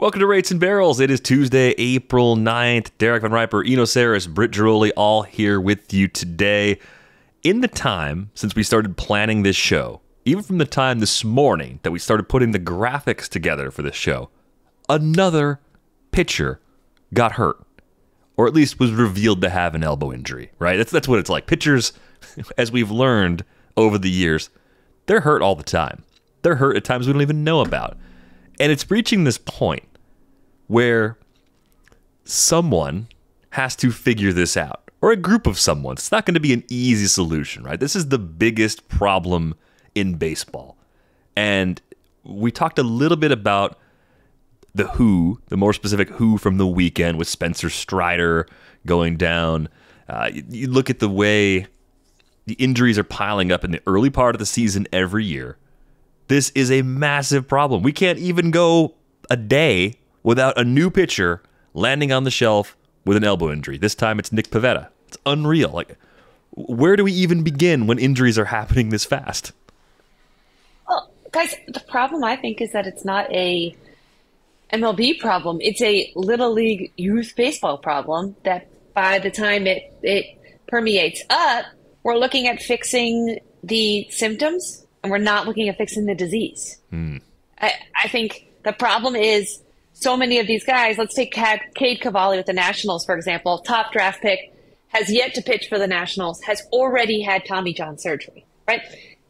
Welcome to Rates and Barrels. It is Tuesday, April 9th. Derek Van Riper, Eno Sarris, Britt Ghiroli, all here with you today. In the time since we started planning this show, even from the time this morning that we started putting the graphics together for this show, another pitcher got hurt. Or at least was revealed to have an elbow injury, right? That's that's what it's like. Pitchers, as we've learned over the years, they're hurt all the time. They're hurt at times we don't even know about. And it's reaching this point where someone has to figure this out, or a group of someone. It's not going to be an easy solution, right? This is the biggest problem in baseball. And we talked a little bit about the who, the more specific who from the weekend with Spencer Strider going down. Uh, you, you look at the way the injuries are piling up in the early part of the season every year. This is a massive problem. We can't even go a day without a new pitcher landing on the shelf with an elbow injury. This time it's Nick Pivetta. It's unreal. Like, where do we even begin when injuries are happening this fast? Well, guys, the problem I think is that it's not a MLB problem. It's a little league youth baseball problem that by the time it it permeates up, we're looking at fixing the symptoms and we're not looking at fixing the disease. Hmm. I, I think the problem is so many of these guys. Let's take Cade, Cade Cavalli with the Nationals, for example, top draft pick, has yet to pitch for the Nationals, has already had Tommy John surgery, right?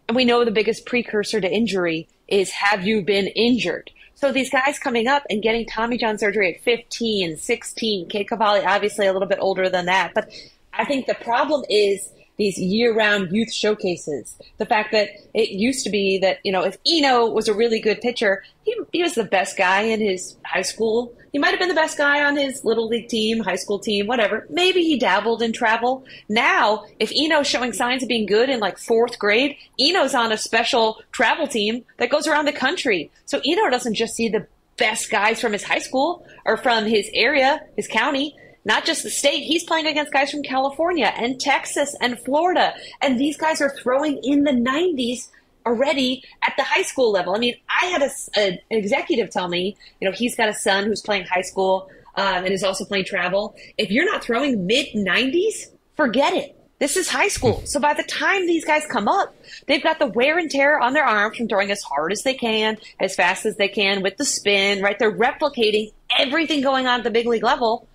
And we know the biggest precursor to injury is have you been injured? So these guys coming up and getting Tommy John surgery at 15, 16, Cade Cavalli obviously a little bit older than that, but I think the problem is these year-round youth showcases. The fact that it used to be that you know if Eno was a really good pitcher, he, he was the best guy in his high school. He might have been the best guy on his little league team, high school team, whatever. Maybe he dabbled in travel. Now, if Eno's showing signs of being good in like fourth grade, Eno's on a special travel team that goes around the country. So Eno doesn't just see the best guys from his high school or from his area, his county not just the state. He's playing against guys from California and Texas and Florida. And these guys are throwing in the 90s already at the high school level. I mean, I had a, a, an executive tell me, you know, he's got a son who's playing high school um, and is also playing travel. If you're not throwing mid 90s, forget it. This is high school. So by the time these guys come up, they've got the wear and tear on their arms from throwing as hard as they can, as fast as they can with the spin, right? They're replicating everything going on at the big league level.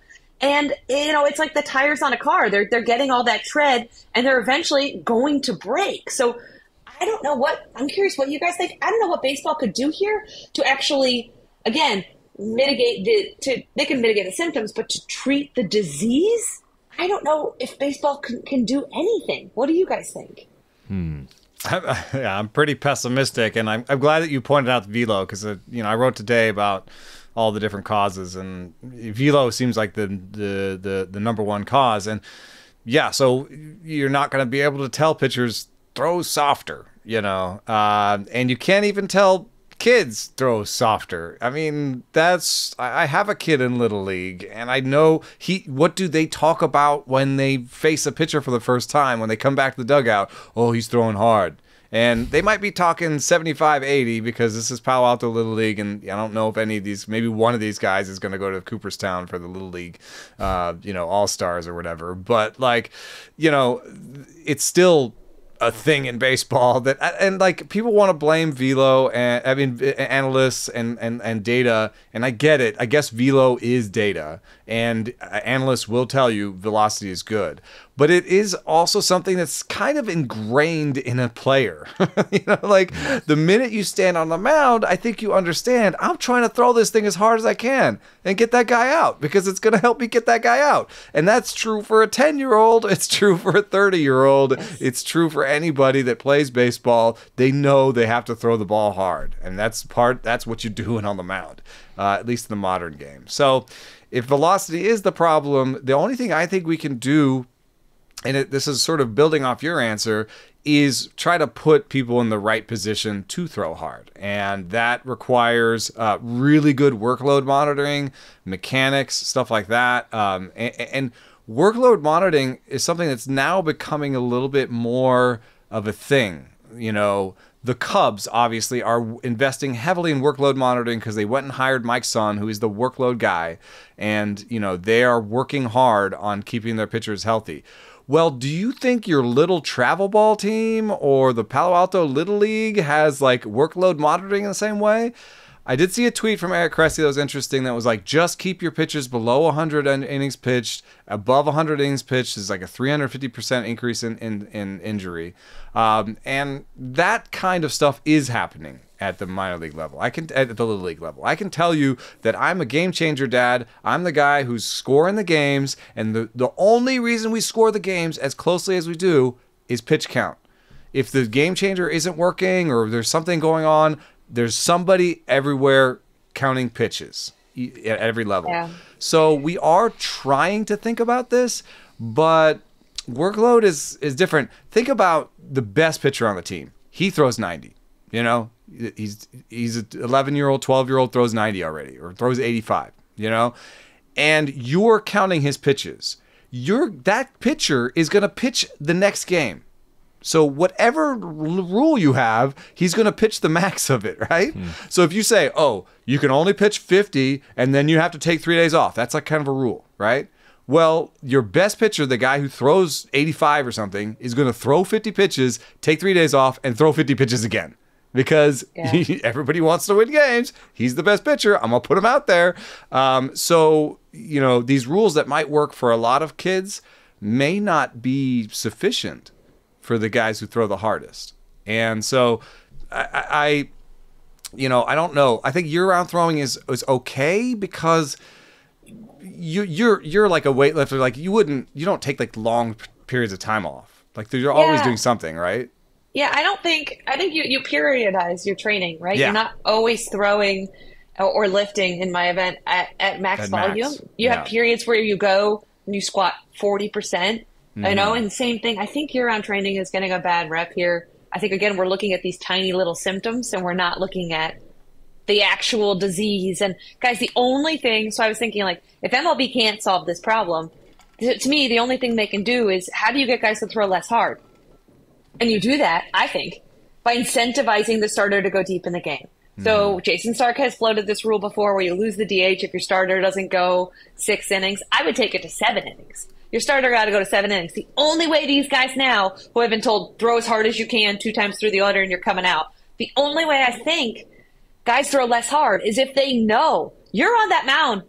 And you know, it's like the tires on a car. They're they're getting all that tread and they're eventually going to break. So I don't know what I'm curious what you guys think. I don't know what baseball could do here to actually again mitigate the to they can mitigate the symptoms, but to treat the disease, I don't know if baseball can, can do anything. What do you guys think? Hmm. yeah, I'm pretty pessimistic, and I'm, I'm glad that you pointed out the velo because uh, you know I wrote today about all the different causes, and velo seems like the the the, the number one cause. And yeah, so you're not going to be able to tell pitchers throw softer, you know, uh, and you can't even tell kids throw softer. I mean, that's I have a kid in little league and I know he what do they talk about when they face a pitcher for the first time when they come back to the dugout? Oh, he's throwing hard. And they might be talking 75 80 because this is Palo Alto Little League. And I don't know if any of these, maybe one of these guys is going to go to Cooperstown for the Little League, uh, you know, All Stars or whatever. But like, you know, it's still a thing in baseball that and like people want to blame velo and I mean analysts and and and data and I get it. I guess velo is data and uh, analysts will tell you velocity is good but it is also something that's kind of ingrained in a player. you know, like the minute you stand on the mound, I think you understand I'm trying to throw this thing as hard as I can and get that guy out because it's going to help me get that guy out. And that's true for a 10 year old, it's true for a 30 year old, it's true for anybody that plays baseball. They know they have to throw the ball hard. And that's part, that's what you're doing on the mound, uh, at least in the modern game. So, if velocity is the problem, the only thing I think we can do and it, this is sort of building off your answer is try to put people in the right position to throw hard. And that requires uh, really good workload monitoring mechanics stuff like that. Um, and, and, workload monitoring is something that's now becoming a little bit more of a thing. You know The Cubs obviously are investing heavily in workload monitoring because they went and hired Mike Sonne who is the workload guy, and you know they are working hard on keeping their pitchers healthy. Well, do you think your little travel ball team or the Palo Alto Little League has like workload monitoring in the same way? I did see a tweet from Eric Cressey that was interesting that was like, just keep your pitchers below 100 innings pitched. Above 100 innings pitched is like a 350% increase in, in, in injury. Um, and that kind of stuff is happening at the minor league level. I can at the little league level. I can tell you that I'm a game changer dad. I'm the guy who's scoring the games and the the only reason we score the games as closely as we do is pitch count. If the game changer isn't working or there's something going on, there's somebody everywhere counting pitches at every level. Yeah. So we are trying to think about this, but workload is is different. Think about the best pitcher on the team. He throws 90. You know, he's he's an 11 year old, 12 year old throws 90 already, or throws 85. You know, and you're counting his pitches. You're that pitcher is going to pitch the next game. So whatever r- rule you have, he's going to pitch the max of it, right? Hmm. So if you say, "Oh, you can only pitch 50 and then you have to take 3 days off." That's like kind of a rule, right? Well, your best pitcher, the guy who throws 85 or something, is going to throw 50 pitches, take 3 days off and throw 50 pitches again. Because Yeah. everybody wants to win games. He's the best pitcher. I'm gonna put him out there. Um, so you know these rules that might work for a lot of kids may not be sufficient for the guys who throw the hardest. And so I, I I- you know, I don't know. I think year-round throwing is is okay because you you're you're like a weightlifter. Like you wouldn't you don't take like long periods of time off. Like you're always Yeah. doing something, right? Yeah, I don't think I think you you periodize your training, right? Yeah. You're not always throwing or, lifting in my event at, at max At max, volume. You yeah. have periods where you go and you squat forty percent. I Mm-hmm. know, and same thing. I think year round training is getting a bad rep here. I think again we're looking at these tiny little symptoms and we're not looking at the actual disease. And guys, the only thing, so I was thinking like, if MLB can't solve this problem, to me, the only thing they can do is how do you get guys to throw less hard? And you do that, I think, by incentivizing the starter to go deep in the game. So hmm. Jayson Stark has floated this rule before where you lose the DH if your starter doesn't go six innings. I would take it to seven innings. Your starter got to go to seven innings. The only way these guys now, who have been told throw as hard as you can two times through the order and you're coming out, the only way I think guys throw less hard is if they know you're on that mound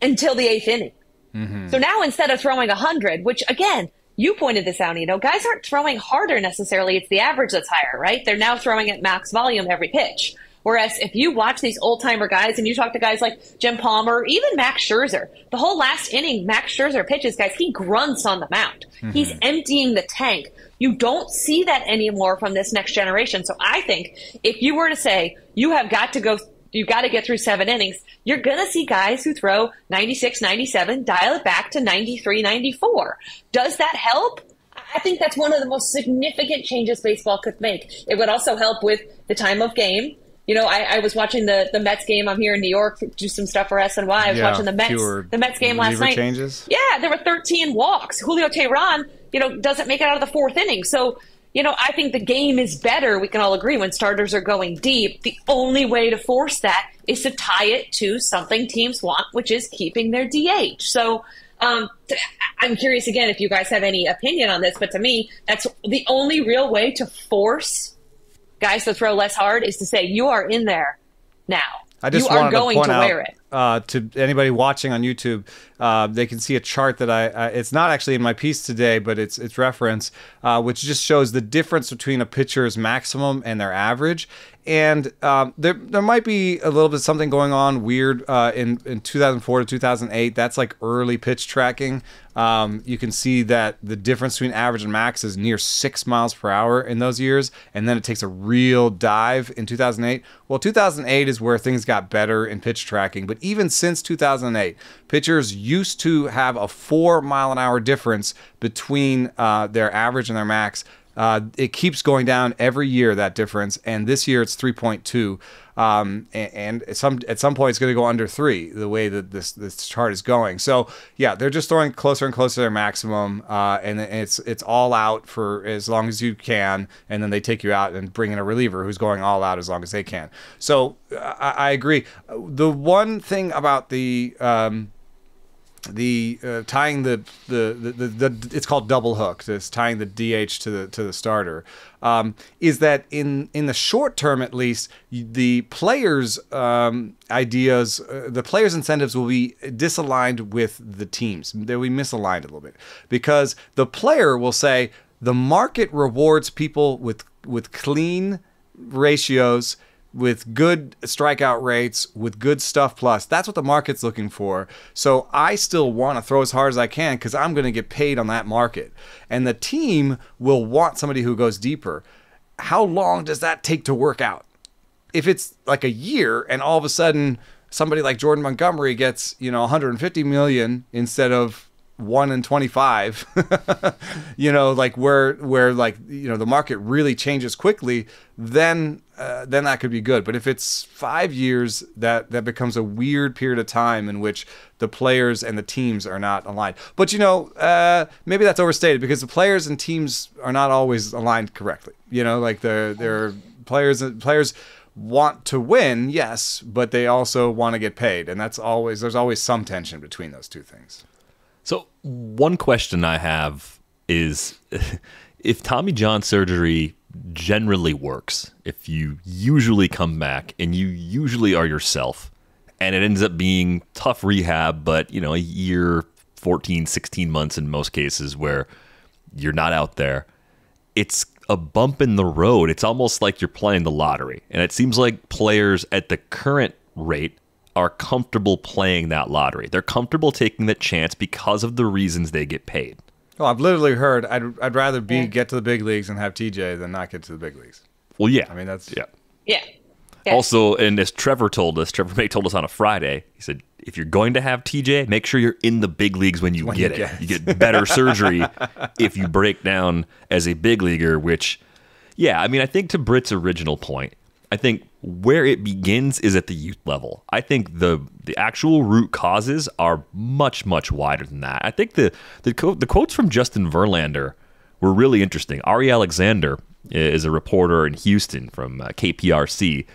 until the eighth inning. Mm-hmm. So now instead of throwing a 100, which again, you pointed this out, you know, guys aren't throwing harder necessarily. It's the average that's higher, right? They're now throwing at max volume every pitch. Whereas if you watch these old timer guys and you talk to guys like Jim Palmer, even Max Scherzer, the whole last inning, Max Scherzer pitches, guys, he grunts on the mound. Mm-hmm. He's emptying the tank. You don't see that anymore from this next generation. So I think if you were to say you have got to go you've got to get through seven innings. You're going to see guys who throw 96, 97, dial it back to 93, 94. Does that help? I think that's one of the most significant changes baseball could make. It would also help with the time of game. You know, I, I was watching the, the Mets game. I'm here in New York, do some stuff for SNY. I was Yeah, watching the Mets, the Mets game last night. changes. Yeah, there were 13 walks. Julio Teheran, you know, doesn't make it out of the fourth inning. So, you know, I think the game is better. We can all agree when starters are going deep. The only way to force that is to tie it to something teams want, which is keeping their DH. So, um, I'm curious again if you guys have any opinion on this, but to me, that's the only real way to force guys to throw less hard is to say you are in there now. I just you are going to to out wear it. Uh, to anybody watching on YouTube, uh, they can see a chart that I, I. It's not actually in my piece today, but it's it's reference, uh, which just shows the difference between a pitcher's maximum and their average. And um, there there might be a little bit something going on weird uh, in in 2004 to 2008. That's like early pitch tracking. Um, you can see that the difference between average and max is near six miles per hour in those years, and then it takes a real dive in 2008. Well, 2008 is where things got better in pitch tracking, but even since 2008, pitchers used to have a four mile an hour difference between uh, their average and their max. Uh, it keeps going down every year that difference, and this year it's 3.2. Um, and, and at some at some point it's going to go under three the way that this this chart is going. So yeah, they're just throwing closer and closer to their maximum, uh, and it's it's all out for as long as you can, and then they take you out and bring in a reliever who's going all out as long as they can. So I, I agree. The one thing about the um, the uh, tying the the, the the, the it's called double hook. This tying the DH to the to the starter um, is that in in the short term at least the players' um, ideas, uh, the players' incentives will be disaligned with the teams. They'll be misaligned a little bit because the player will say the market rewards people with with clean ratios with good strikeout rates, with good stuff plus. That's what the market's looking for. So I still want to throw as hard as I can because I'm going to get paid on that market. And the team will want somebody who goes deeper. How long does that take to work out? If it's like a year and all of a sudden somebody like Jordan Montgomery gets, you know, 150 million instead of one and 25 you know like where where like you know the market really changes quickly then uh, then that could be good. But if it's five years that that becomes a weird period of time in which the players and the teams are not aligned. But you know uh, maybe that's overstated because the players and teams are not always aligned correctly. You know like the their players players want to win yes but they also want to get paid. And that's always there's always some tension between those two things. So, one question I have is if Tommy John surgery generally works, if you usually come back and you usually are yourself, and it ends up being tough rehab, but you know, a year, 14, 16 months in most cases where you're not out there, it's a bump in the road. It's almost like you're playing the lottery. And it seems like players at the current rate are comfortable playing that lottery. They're comfortable taking that chance because of the reasons they get paid. Well, I've literally heard I'd, I'd rather be yeah. get to the big leagues and have TJ than not get to the big leagues. Well, yeah. I mean, that's yeah. Yeah. yeah. Also, and as Trevor told us, Trevor May told us on a Friday, he said, if you're going to have TJ, make sure you're in the big leagues when you, when get, you it. get it. You get better surgery if you break down as a big leaguer, which, yeah, I mean, I think to Britt's original point, I think where it begins is at the youth level. I think the the actual root causes are much much wider than that. I think the the, the quotes from Justin Verlander were really interesting. Ari Alexander is a reporter in Houston from uh, KPRC,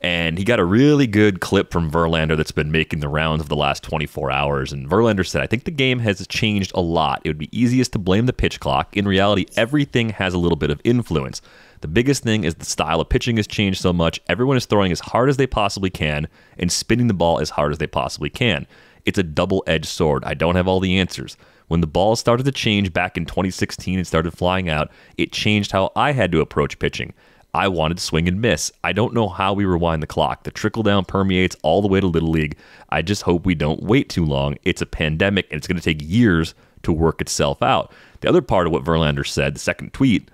and he got a really good clip from Verlander that's been making the rounds of the last 24 hours. And Verlander said, I think the game has changed a lot. It would be easiest to blame the pitch clock. In reality, everything has a little bit of influence. The biggest thing is the style of pitching has changed so much. Everyone is throwing as hard as they possibly can and spinning the ball as hard as they possibly can. It's a double edged sword. I don't have all the answers. When the ball started to change back in 2016 and started flying out, it changed how I had to approach pitching. I wanted to swing and miss. I don't know how we rewind the clock. The trickle down permeates all the way to Little League. I just hope we don't wait too long. It's a pandemic and it's going to take years to work itself out. The other part of what Verlander said, the second tweet,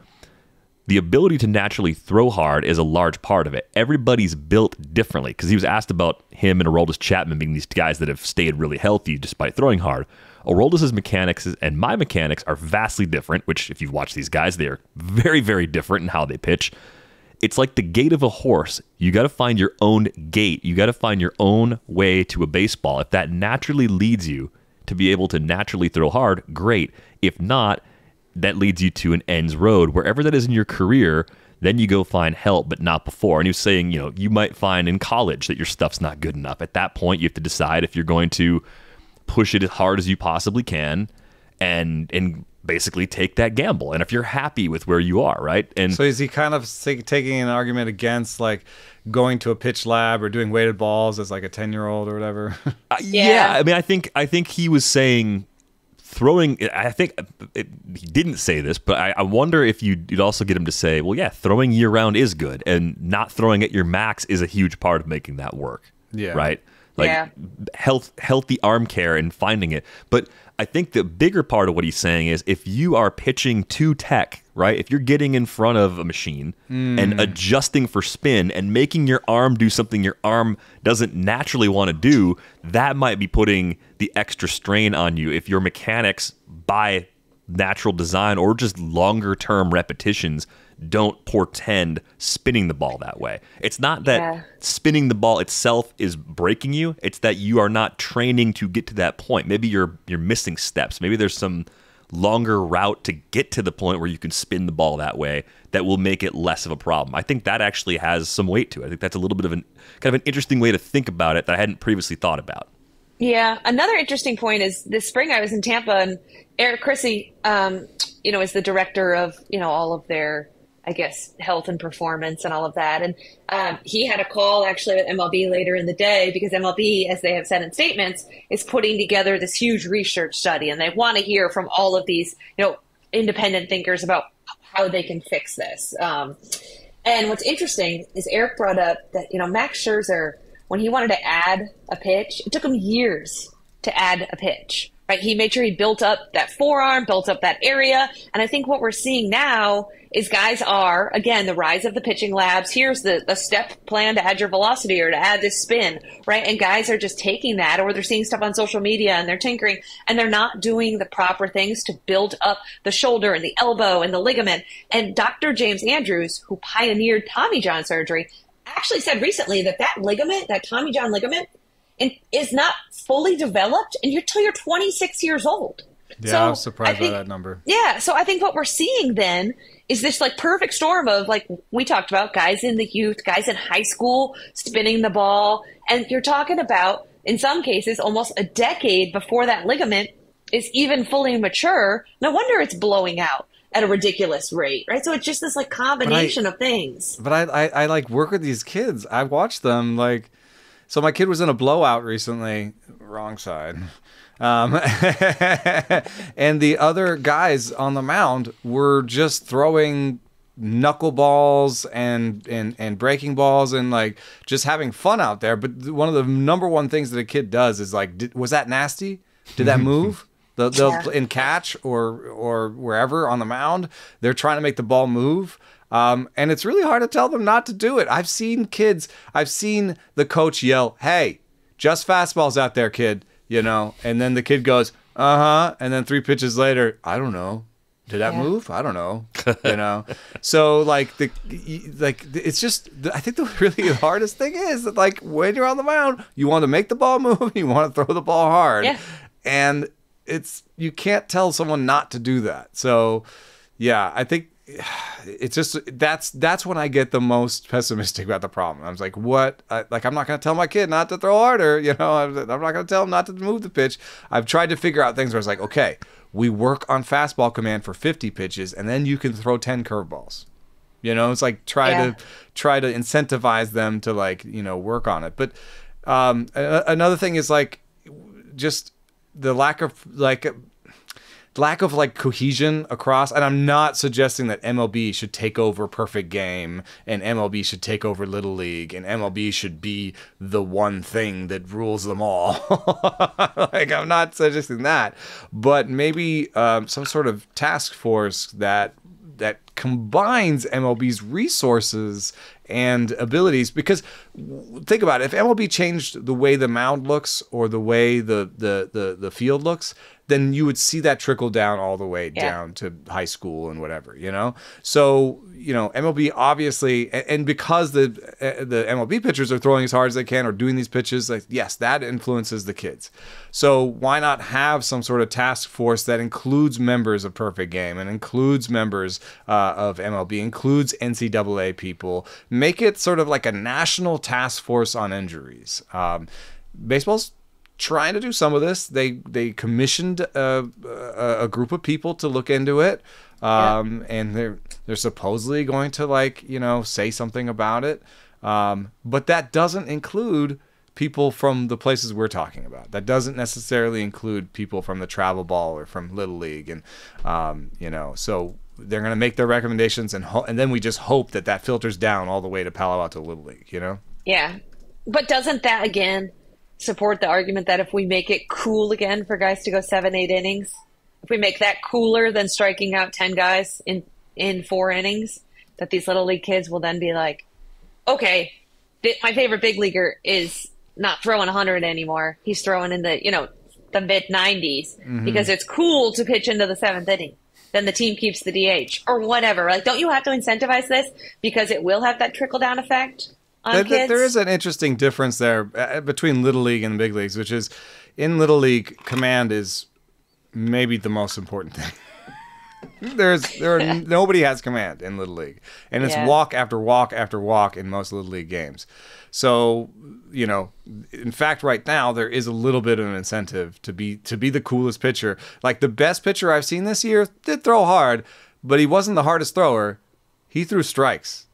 the ability to naturally throw hard is a large part of it. Everybody's built differently because he was asked about him and Aroldis Chapman being these guys that have stayed really healthy despite throwing hard. Aroldis' mechanics and my mechanics are vastly different, which, if you've watched these guys, they are very, very different in how they pitch. It's like the gait of a horse. You got to find your own gait. You got to find your own way to a baseball. If that naturally leads you to be able to naturally throw hard, great. If not, that leads you to an ends road. Wherever that is in your career, then you go find help, but not before. And he was saying, you know, you might find in college that your stuff's not good enough. At that point, you have to decide if you're going to push it as hard as you possibly can and and basically take that gamble. And if you're happy with where you are, right? And so is he kind of taking an argument against like going to a pitch lab or doing weighted balls as like a 10 year old or whatever? uh, yeah. yeah. I mean, I think I think he was saying throwing i think it, he didn't say this but I, I, wonder if you'd, you'd also get him to say well yeah throwing year round is good and not throwing at your max is a huge part of making that work yeah. right? Like yeah. health healthy arm care and finding it. But i think the bigger part of what he's saying is if you are pitching to tech right if you're getting in front of a machine mm. and adjusting for spin and making your arm do something your arm doesn't naturally want to do that might be putting the extra strain on you if your mechanics by natural design or just longer term repetitions don't portend spinning the ball that way. It's not that Yeah. spinning the ball itself is breaking you. It's that you are not training to get to that point. Maybe you're you're missing steps. Maybe there's some longer route to get to the point where you can spin the ball that way that will make it less of a problem. I think that actually has some weight to it. I think that's a little bit of an kind of an interesting way to think about it that I hadn't previously thought about. Yeah. Another interesting point is this spring I was in Tampa and Eric Cressey, um, you know, is the director of, you know, all of their, I guess, health and performance and all of that. And um, he had a call actually with MLB later in the day because MLB, as they have said in statements, is putting together this huge research study and they want to hear from all of these, you know, independent thinkers about how they can fix this. Um, and what's interesting is Eric brought up that, you know, Max Scherzer, when he wanted to add a pitch, it took him years to add a pitch, right? He made sure he built up that forearm, built up that area. And I think what we're seeing now is guys are, again, the rise of the pitching labs. Here's the, the step plan to add your velocity or to add this spin, right? And guys are just taking that or they're seeing stuff on social media and they're tinkering and they're not doing the proper things to build up the shoulder and the elbow and the ligament. And Dr. James Andrews, who pioneered Tommy John surgery, actually said recently that that ligament, that Tommy John ligament, is not fully developed until you're 26 years old. Yeah, So, I was surprised think- by that number. Yeah, so I think what we're seeing then is this like perfect storm of like we talked about guys in the youth, guys in high school spinning the ball, and you're talking about in some cases almost a decade before that ligament is even fully mature. No wonder it's blowing out at a ridiculous rate, right? So it's just this like combination of things. But I, I, I like work with these kids. I watch them like. So my kid was in a blowout recently, wrong side, um, and the other guys on the mound were just throwing knuckleballs and and and breaking balls and like just having fun out there. But one of the number one things that a kid does is like, did, was that nasty? Did that move? The, the Yeah. in catch or or wherever on the mound, they're trying to make the ball move. Um, and it's really hard to tell them not to do it. I've seen kids, I've seen the coach yell, "Hey, just fastballs out there, kid," you know, and then the kid goes, "Uh huh," and then three pitches later, I don't know. Did that Yeah. move? I don't know. You know, so like the like it's just I think the really hardest thing is that like when you're on the mound, you want to make the ball move, you want to throw the ball hard, Yeah. and it's you can't tell someone not to do that. So yeah, I think it's just that's that's when I get the most pessimistic about the problem. I was like, what? I, like I'm not going to tell my kid not to throw harder. You know, I'm, I'm not going to tell him not to move the pitch. I've tried to figure out things where it's like, okay, we work on fastball command for 50 pitches, and then you can throw 10 curveballs. You know, it's like try Yeah. to try to incentivize them to like you know work on it. But um, another thing is like just the lack of like lack of like cohesion across and i'm not suggesting that mlb should take over perfect game and mlb should take over little league and mlb should be the one thing that rules them all. Like i'm not suggesting that but maybe um, some sort of task force that that combines MLB's resources and abilities because think about it if MLB changed the way the mound looks or the way the the the, the field looks then you would see that trickle down all the way Yeah. down to high school and whatever you know so you know MLB obviously and because the the MLB pitchers are throwing as hard as they can or doing these pitches like yes that influences the kids so why not have some sort of task force that includes members of Perfect Game and includes members uh, of MLB, includes NCAA people, make it sort of like a national task force on injuries. Um, baseball's trying to do some of this. They they commissioned a, a, a group of people to look into it, um, and they're they're supposedly going to like you know say something about it. Um, but that doesn't include people from the places we're talking about. That doesn't necessarily include people from the travel ball or from Little League, and um, you know, so they're going to make their recommendations, and ho- and then we just hope that that filters down all the way to Palo Alto Little League. You know, Yeah. But doesn't that again support the argument that if we make it cool again for guys to go seven, eight innings, if we make that cooler than striking out ten guys in in four innings, that these little league kids will then be like, okay, bi- my favorite big leaguer is not throwing 100 anymore. He's throwing in the you know the mid 90s mm-hmm. because it's cool to pitch into the seventh inning. then the team keeps the DH or whatever. Like, don't you have to incentivize this because it will have that trickle down effect There- there is an interesting difference there uh, between little league and big leagues, which is in little league, command is maybe the most important thing. There's there are, nobody has command in little league, and it's Yeah. walk after walk after walk in most little league games. So you know, in fact, right now there is a little bit of an incentive to be to be the coolest pitcher. Like the best pitcher I've seen this year did throw hard, but he wasn't the hardest thrower. He threw strikes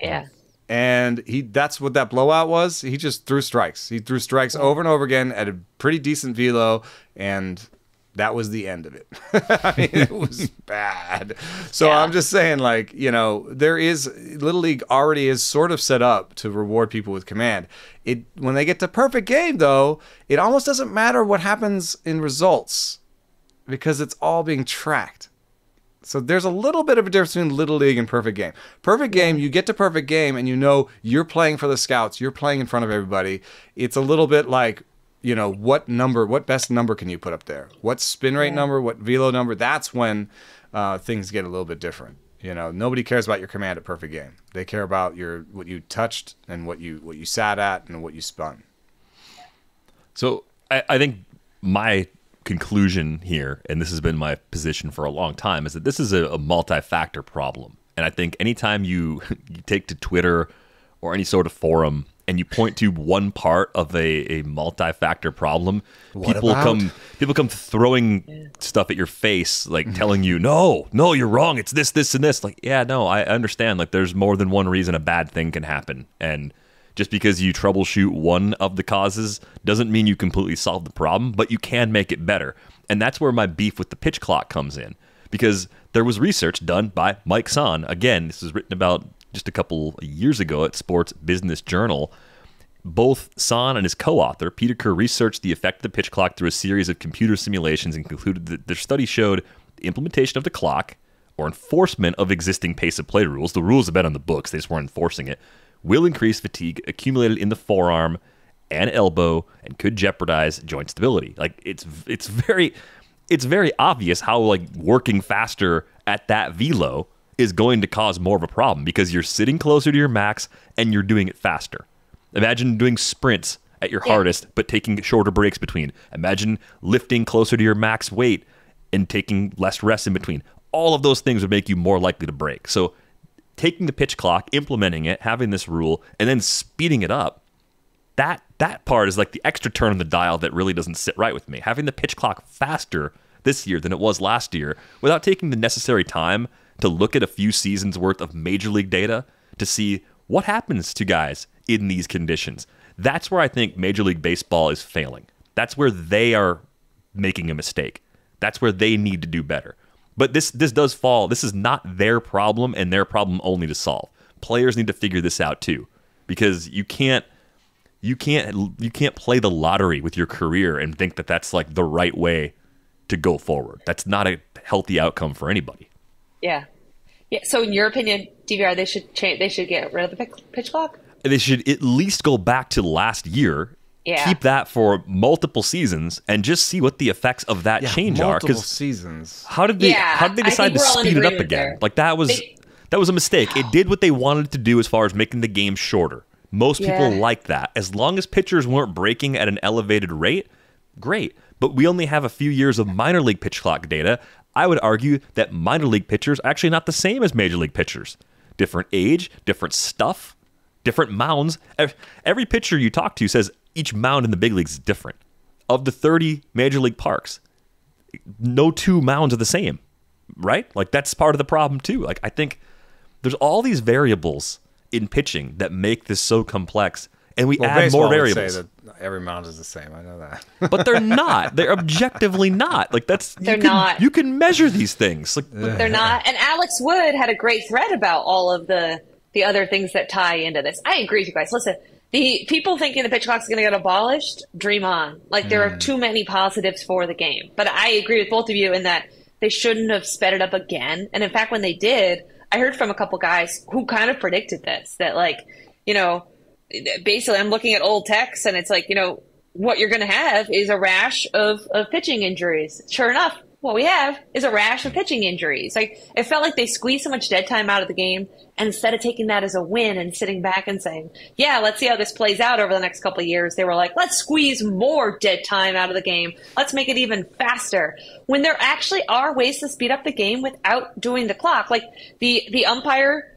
yeah. And he that's what that blowout was. He just threw strikes. He threw strikes over and over again at a pretty decent velo, and that was the end of it. I mean, it was bad. So Yeah. I'm just saying, like you know, there is little league already is sort of set up to reward people with command. It when they get to perfect game though, it almost doesn't matter what happens in results because it's all being tracked. So there's a little bit of a difference between little league and perfect game. Perfect game, you get to perfect game and you know you're playing for the scouts, you're playing in front of everybody. It's a little bit like, you know, what number, what best number can you put up there? What spin rate number, what velo number? That's when uh, things get a little bit different. You know, nobody cares about your command at perfect game. They care about your what you touched and what you what you sat at and what you spun. So I, I think my conclusion here, and this has been my position for a long time, is that this is a, a multi-factor problem. And I think anytime you you take to Twitter or any sort of forum and you point to one part of a, a multi-factor problem, people about? come people come throwing stuff at your face, like mm-hmm. telling you, "No, no, you're wrong. It's this, this, and this." Like, yeah, no, I understand. Like, there's more than one reason a bad thing can happen, and just because you troubleshoot one of the causes doesn't mean you completely solve the problem, but you can make it better. And that's where my beef with the pitch clock comes in. Because there was research done by Mike Sonne. Again, this was written about just a couple years ago at Sports Business Journal. Both Sonne and his co author, Peter Keir, researched the effect of the pitch clock through a series of computer simulations and concluded that their study showed the implementation of the clock or enforcement of existing pace of play rules. The rules have been on the books, they just weren't enforcing it will increase fatigue accumulated in the forearm and elbow and could jeopardize joint stability. Like it's it's very it's very obvious how like working faster at that velo is going to cause more of a problem because you're sitting closer to your max and you're doing it faster. Imagine doing sprints at your Yeah. hardest but taking shorter breaks between. Imagine lifting closer to your max weight and taking less rest in between. All of those things would make you more likely to break. So taking the pitch clock, implementing it, having this rule, and then speeding it up, that that part is like the extra turn on the dial that really doesn't sit right with me. Having the pitch clock faster this year than it was last year, without taking the necessary time to look at a few seasons worth of major league data to see what happens to guys in these conditions. That's where I think Major League Baseball is failing. That's where they are making a mistake. That's where they need to do better. But this this does fall. This is not their problem and their problem only to solve. Players need to figure this out too, because you can't you can't you can't play the lottery with your career and think that that's like the right way to go forward. That's not a healthy outcome for anybody. Yeah. Yeah. So, in your opinion, DVR, they should change. They should get rid of the pitch clock. They should at least go back to last year. Yeah. Keep that for multiple seasons and just see what the effects of that change are. multiple Because seasons. how did they Yeah, how did they decide to we're all in speed it up again? there. Like that was They- that was a mistake. It did what they wanted to do as far as making the game shorter. Most people Yeah. like that. As long as pitchers weren't breaking at an elevated rate, great. But we only have a few years of minor league pitch clock data. I would argue that minor league pitchers are actually not the same as major league pitchers. Different age, different stuff, different mounds. Every pitcher you talk to says each mound in the big leagues is different. Of the 30 major league parks, no two mounds are the same, right? Like that's part of the problem too. Like I think there's all these variables in pitching that make this so complex, and we Well, add baseball more would variables, say that every mound is the same. I know that. but they're not. They're objectively not. Like that's They're you can, not. You can measure these things. Like They're not. And Alex Wood had a great thread about all of the the other things that tie into this. I agree with you guys. Listen, the people thinking the pitch clock's going to get abolished, dream on. Like there are hmm. too many positives for the game. But I agree with both of you in that they shouldn't have sped it up again. And in fact, when they did, I heard from a couple guys who kind of predicted this that like, you know, basically I'm looking at old texts and it's like, you know, what you're going to have is a rash of, of pitching injuries. Sure enough, what we have is a rash of pitching injuries. Like it felt like they squeezed so much dead time out of the game, and instead of taking that as a win and sitting back and saying, "Yeah, let's see how this plays out over the next couple of years," they were like, "Let's squeeze more dead time out of the game. Let's make it even faster." When there actually are ways to speed up the game without doing the clock, like the the umpire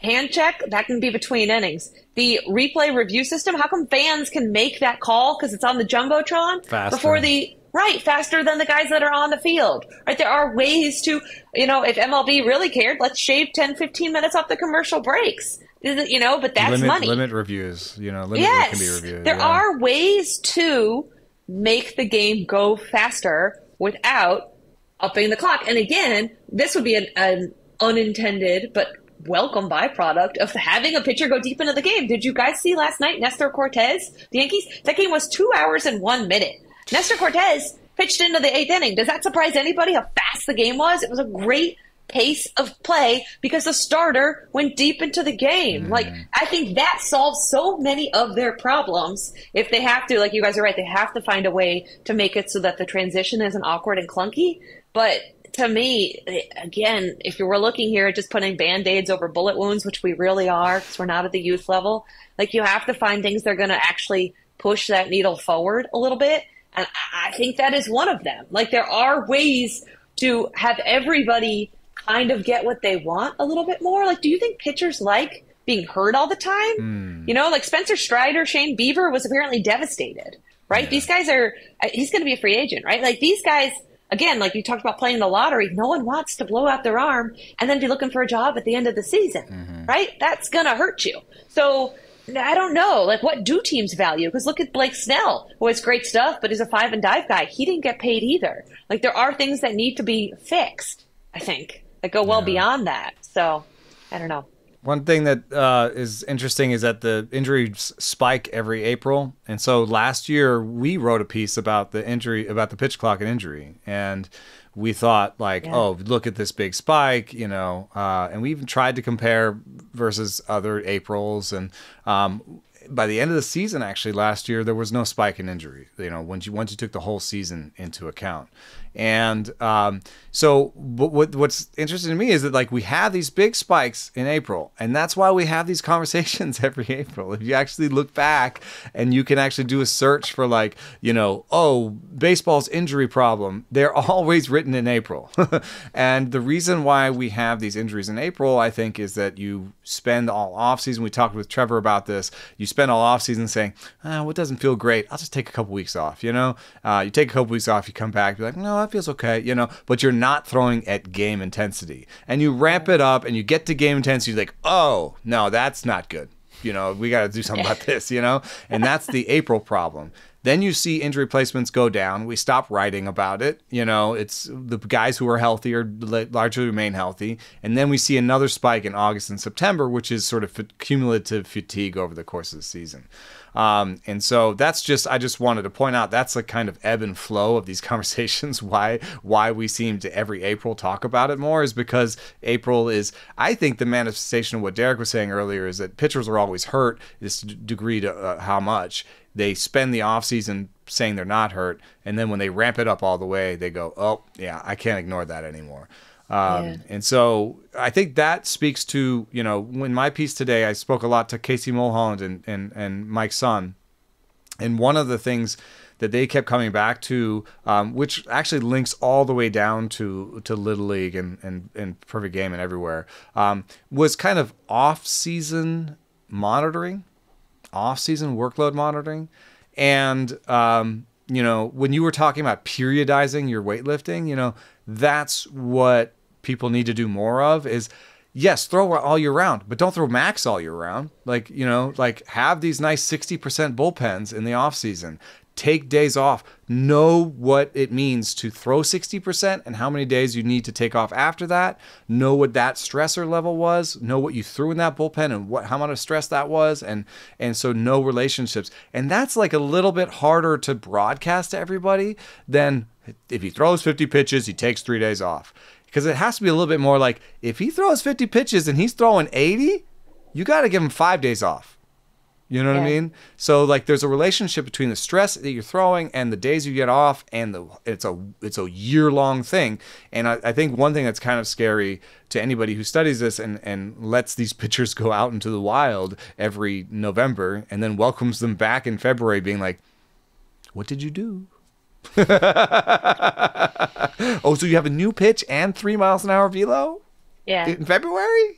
hand check that can be between innings. The replay review system, how come fans can make that call because it's on the jumbotron Faster. before the right faster than the guys that are on the field right there are ways to you know if mlb really cared let's shave 10 15 minutes off the commercial breaks you know but that's limit, money limit reviews. You know, limit yes can be reviewed. there yeah. are ways to make the game go faster without upping the clock and again this would be an, an unintended but welcome byproduct of having a pitcher go deep into the game did you guys see last night nestor cortes the yankees that game was two hours and one minute Nestor Cortes pitched into the eighth inning. Does that surprise anybody how fast the game was? It was a great pace of play because the starter went deep into the game. Mm-hmm. Like, I think that solves so many of their problems. If they have to, like you guys are right, they have to find a way to make it so that the transition isn't awkward and clunky. But to me, again, if you were looking here at just putting band aids over bullet wounds, which we really are because we're not at the youth level, like you have to find things that are going to actually push that needle forward a little bit. And I think that is one of them. Like there are ways to have everybody kind of get what they want a little bit more. Like, do you think pitchers like being hurt all the time? You know, like Spencer Strider, Shane Bieber was apparently devastated, right? These guys are, uh, he's going to be a free agent, right? Like these guys, again, like you talked about playing the lottery, no one wants to blow out their arm and then be looking for a job at the end of the season, right? That's going to hurt you. So, I don't know. Like, what do teams value? Because look at Blake Snell, who has great stuff, but is a five and dive guy. He didn't get paid either. Like, there are things that need to be fixed, I think, that go well beyond that. So, I don't know. One thing that uh, is interesting is that the injuries spike every April, and so last year we wrote a piece about the injury, about the pitch clock and injury, and we thought like, Yeah. oh, look at this big spike, you know, uh, and we even tried to compare versus other Aprils, and um, by the end of the season, actually last year there was no spike in injury. You know, once you once you took the whole season into account, and um, so what what's interesting to me is that like we have these big spikes in April, and that's why we have these conversations every April. If you actually look back and you can actually do a search for like you know oh baseball's injury problem, they're always written in April, and the reason why we have these injuries in April, I think, is that you spend all off season. We talked with Trevor about this. You spend all off season saying, ah, "What doesn't feel great? I'll just take a couple weeks off." You know, uh, you take a couple weeks off, you come back, you're like, "No, feels okay." You know, but you're not throwing at game intensity, and you ramp it up, and you get to game intensity, you're like, "Oh, no, that's not good." You know, we got to do something about this. You know, and that's the April problem. Then you see injury placements go down. We stop writing about it. You know, it's the guys who are healthy or largely remain healthy. And then we see another spike in August and September, which is sort of cumulative fatigue over the course of the season. Um, and so that's just I just wanted to point out that's a kind of ebb and flow of these conversations. Why why we seem to every April talk about it more is because April is I think the manifestation of what Derek was saying earlier is that pitchers are always hurt. This degree to uh, how much they spend the offseason saying they're not hurt, and then when they ramp it up all the way, they go, oh yeah, I can't ignore that anymore. Um, Yeah. And so I think that speaks to, you know, in my piece today, I spoke a lot to Casey Mulholland and, and, and Mike Sonne. And one of the things that they kept coming back to, um, which actually links all the way down to, to Little League and, and, and Perfect Game and everywhere, um, was kind of off season monitoring, off season workload monitoring. And, um, you know, when you were talking about periodizing your weightlifting, you know, that's what people need to do more of is yes, throw all year round, but don't throw max all year round. Like, you know, like have these nice 60% bullpens in the off season. Take days off. Know what it means to throw 60% and how many days you need to take off after that. Know what that stressor level was. Know what you threw in that bullpen and what how much of stress that was. And and so no relationships. And that's like a little bit harder to broadcast to everybody than if he throws 50 pitches, he takes three days off because it has to be a little bit more like if he throws 50 pitches and he's throwing 80, you got to give him five days off. You know what I mean? So like there's a relationship between the stress that you're throwing and the days you get off and the it's a it's a year long thing. And I, I think one thing that's kind of scary to anybody who studies this and, and lets these pitchers go out into the wild every November and then welcomes them back in February being like, What did you do? oh, so you have a new pitch and three miles an hour velo Yeah. in February?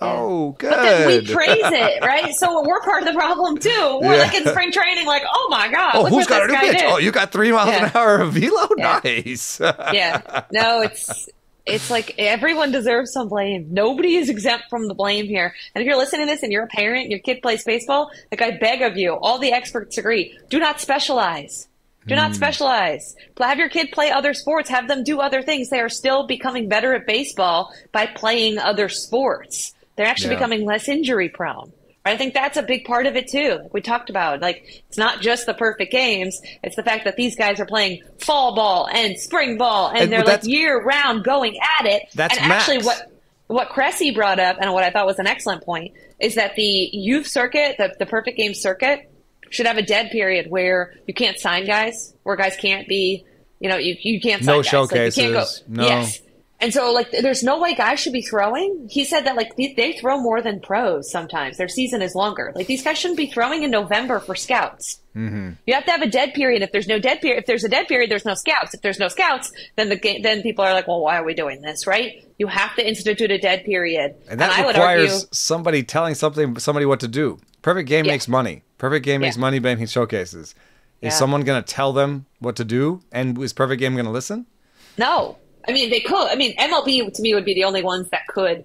Oh, good. But then we praise it, right? So we're part of the problem too. We're Yeah. like in spring training, like, oh my god, Oh, look who's got a new pitch? did. Oh, you got three miles an hour of velo? Yeah. Nice. yeah. No, it's it's like everyone deserves some blame. Nobody is exempt from the blame here. And if you're listening to this and you're a parent, your kid plays baseball, like I beg of you, all the experts agree, do not specialize. Do Hmm. not specialize. Have your kid play other sports. Have them do other things. They are still becoming better at baseball by playing other sports. They're actually Yeah. becoming less injury prone. I think that's a big part of it too. Like we talked about, like it's not just the perfect games; it's the fact that these guys are playing fall ball and spring ball, and, And they're like year round going at it. That's and actually, what what Cressey brought up, and what I thought was an excellent point, is that the youth circuit, the, the perfect game circuit, should have a dead period where you can't sign guys, where guys can't be, you know, you you can't sign No guys. Like, you can't go, showcases. No. Yes. And so, like, there's no way guys should be throwing. He said that, like, they, they throw more than pros sometimes. Their season is longer. Like, these guys shouldn't be throwing in November for scouts. Mm-hmm. You have to have a dead period. If there's no dead period, if there's a dead period, there's no scouts. If there's no scouts, then the then people are like, well, why are we doing this, right? You have to institute a dead period. And that I would requires argue, somebody telling something somebody what to do. Perfect game Yeah. makes money. Perfect game makes Yeah. money banking showcases. Is Yeah. someone going to tell them what to do? And is Perfect Game going to listen? no. I mean, they could. I mean, MLB to me would be the only ones that could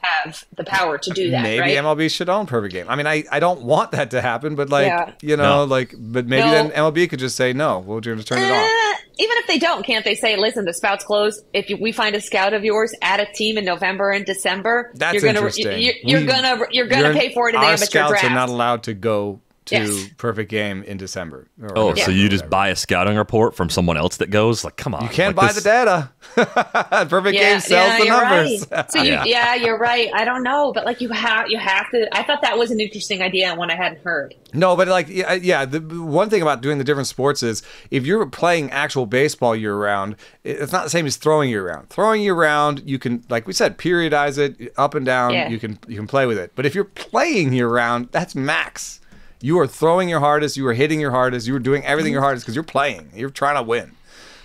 have the power to do that, maybe right? MLB should own Perfect Game. I mean, I, I don't want that to happen, but like Yeah. you know, No. like but maybe No. then MLB could just say no. We're going to turn it off. Uh, even if they don't, can't they say, "Listen, the spouts close. If you, we find a scout of yours at a team in November and December, That's you're gonna interesting. you, you're gonna you're gonna pay for it in the our amateur scouts draft." are not allowed to go to Yes. Perfect Game in December. or Oh, November so you just buy a scouting report from someone else that goes like, come on, You can't like buy this- the data. Perfect Game sells the you're numbers. Right. So you, Yeah. yeah. you're right. I don't know, but like you have you have to. I thought that was an interesting idea and one I hadn't heard. No, but like, yeah, yeah. The one thing about doing the different sports is if you're playing actual baseball year round, it's not the same as throwing year round. Throwing year round, you can, like we said, periodize it up and down. Yeah. You can you can play with it. But if you're playing year round, that's max. You are throwing your hardest. You are hitting your hardest. You are doing everything your hardest because you're playing. You're trying to win.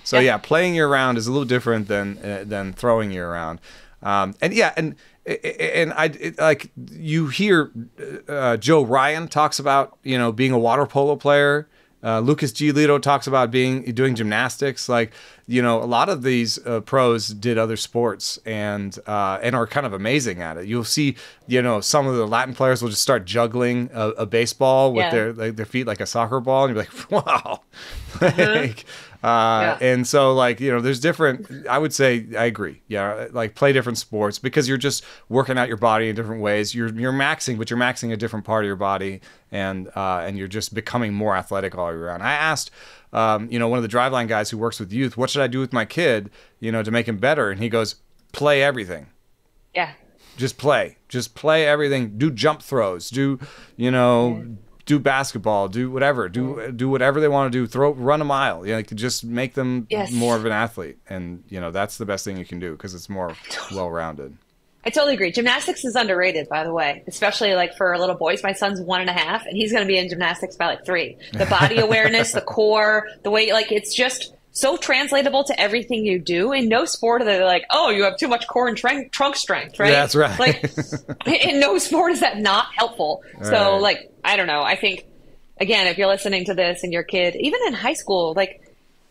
So yeah, Yeah. playing year round is a little different than uh, than throwing year round. Um, and yeah, and and I it, like you hear uh, Joe Ryan talks about you know being a water polo player. Uh, Lucas Giolito talks about being doing gymnastics. Like you know, a lot of these uh, pros did other sports and uh, and are kind of amazing at it. You'll see, you know, some of the Latin players will just start juggling a, a baseball with Yeah. their like, their feet like a soccer ball, and you're like, wow. like, uh, Yeah. And so, like, you know, there's different, I would say, I agree. Yeah. Like, play different sports because you're just working out your body in different ways. You're, you're maxing, but you're maxing a different part of your body and, uh, and you're just becoming more athletic all year round. I asked, um, you know, one of the driveline guys who works with youth, what should I do with my kid, you know, to make him better? And he goes, play everything Yeah, just play just play everything do jump throws do you know do basketball do whatever do mm-hmm. do whatever they want to do throw run a mile you know, like just make them Yes. more of an athlete and you know that's the best thing you can do because it's more well-rounded I totally agree. Gymnastics is underrated, by the way, especially like for little boys. My son's one and a half, and he's going to be in gymnastics by like three. The body awareness, the core, the way, like, it's just so translatable to everything you do. In no sport are they like, oh, you have too much core and trunk, trunk strength, right? Yeah, that's right. Like, in no sport is that not helpful. So, Right. like, I don't know. I think, again, if you're listening to this and your kid, even in high school, like,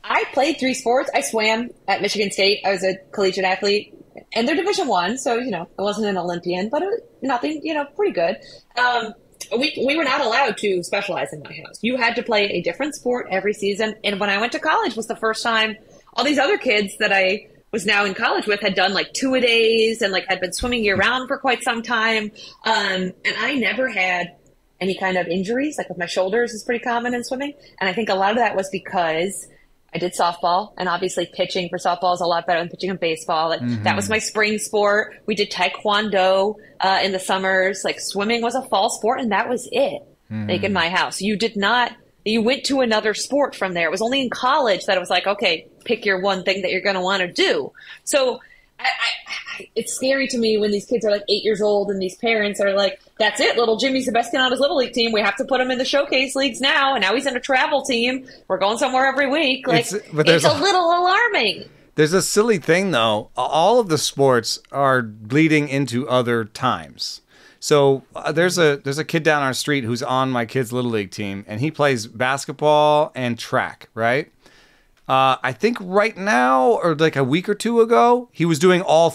I played three sports. I swam at Michigan State. I was a collegiate athlete, and they're Division One, so you know I wasn't an Olympian, but it, was nothing, you know, pretty good. Um, we we were not allowed to specialize in my house. You had to play a different sport every season. And when I went to college, was the first time all these other kids that I was now in college with had done like two a days and like had been swimming year round for quite some time. Um, and I never had any kind of injuries, like with my shoulders is pretty common in swimming. And I think a lot of that was because I did softball, and obviously pitching for softball is a lot better than pitching in baseball. And that was my spring sport. We did taekwondo uh, in the summers. Like swimming was a fall sport, and that was it. like in my house. You did not. You went to another sport from there. It was only in college that it was like, okay, pick your one thing that you're going to want to do. So I, I, I, it's scary to me when these kids are like eight years old and these parents are like, that's it. Little Jimmy's the best kid on his little league team. We have to put him in the showcase leagues now. And now he's in a travel team. We're going somewhere every week. Like, It's- but it's there's a a- little alarming. There's a silly thing though. All of the sports are bleeding into other times. So uh, there's a there's a kid down our street who's on my kid's little league team, and he plays basketball and track. Right. Uh, I think right now, or like a week or two ago, he was doing all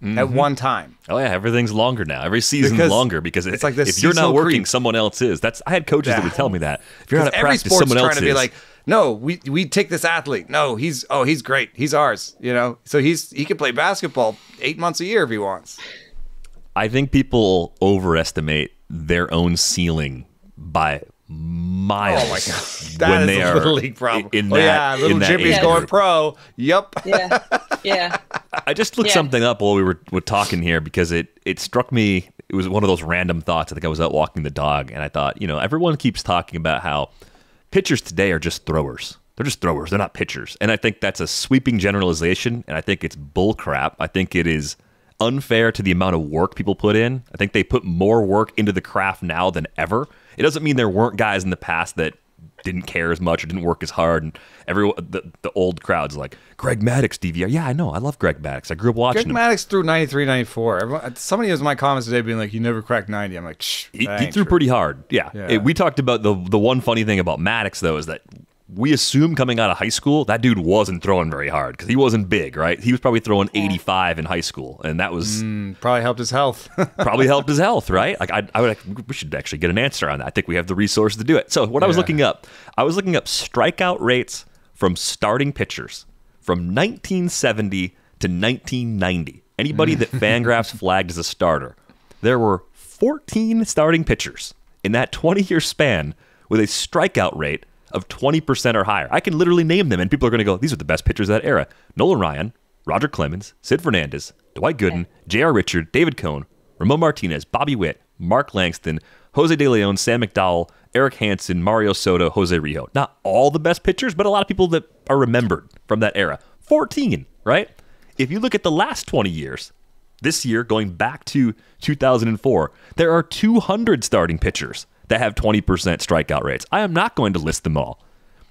3 at mm-hmm. one time. Oh yeah, everything's longer now. Every season's Because longer because it's it, like this if you're not working, creep. someone else is. That's I had coaches that would tell me that. If you're not at every practice, sport's someone trying else to be is. like, no, we we take this athlete. No, he's oh he's great. He's ours. You know, so he's he can play basketball eight months a year if he wants. I think people overestimate their own ceiling by miles. Oh my god, that when is they a are little league problem. In oh that, yeah, little in that Jimmy's age going pro. Yep. Yeah. Yeah. I just looked Yeah. something up while we were, were talking here because it it struck me. It was one of those random thoughts. I think I was out walking the dog, and I thought, you know, everyone keeps talking about how pitchers today are just throwers. They're just throwers. They're not pitchers. And I think that's a sweeping generalization, and I think it's bull crap. I think it is unfair to the amount of work people put in. I think they put more work into the craft now than ever. It doesn't mean there weren't guys in the past that didn't care as much or didn't work as hard. And everyone, the, the old crowd's like, Greg Maddux, DVR. Yeah, I know. I love Greg Maddux. I grew up watching Greg him. Maddux threw 93, 94. Everyone, somebody was in my comments today being like, "You never cracked 90." I'm like, Shh, He, he threw true. pretty hard. Yeah. Yeah. It- we talked about the the one funny thing about Maddux though is that we assume coming out of high school that dude wasn't throwing very hard because he wasn't big, right? He was probably throwing 85 in high school, and that was hmm, Probably helped his health. probably helped his health, right? Like I, I would, we should actually get an answer on that. I think we have the resources to do it. So what I was looking up, I was looking up strikeout rates from starting pitchers from 1970 to 1990. Anybody that hmm. Fangraphs flagged as a starter, there were 14 starting pitchers in that 20 year span with a strikeout rate of 20% or higher. I can literally name them, and people are going to go, these are the best pitchers of that era. Nolan Ryan, Roger Clemens, Sid Fernandez, Dwight Gooden, J.R. Richard, David Cone, Ramon Martinez, Bobby Witt, Mark Langston, Jose De Leon, Sam McDowell, Erik Hanson, Mario Soto, Jose Rijo. Not all the best pitchers, but a lot of people that are remembered from that era. 14, right? If you look at the last 20 years, this year going back to 2004, there are 200 starting pitchers that have 20% strikeout rates. I am not going to list them all.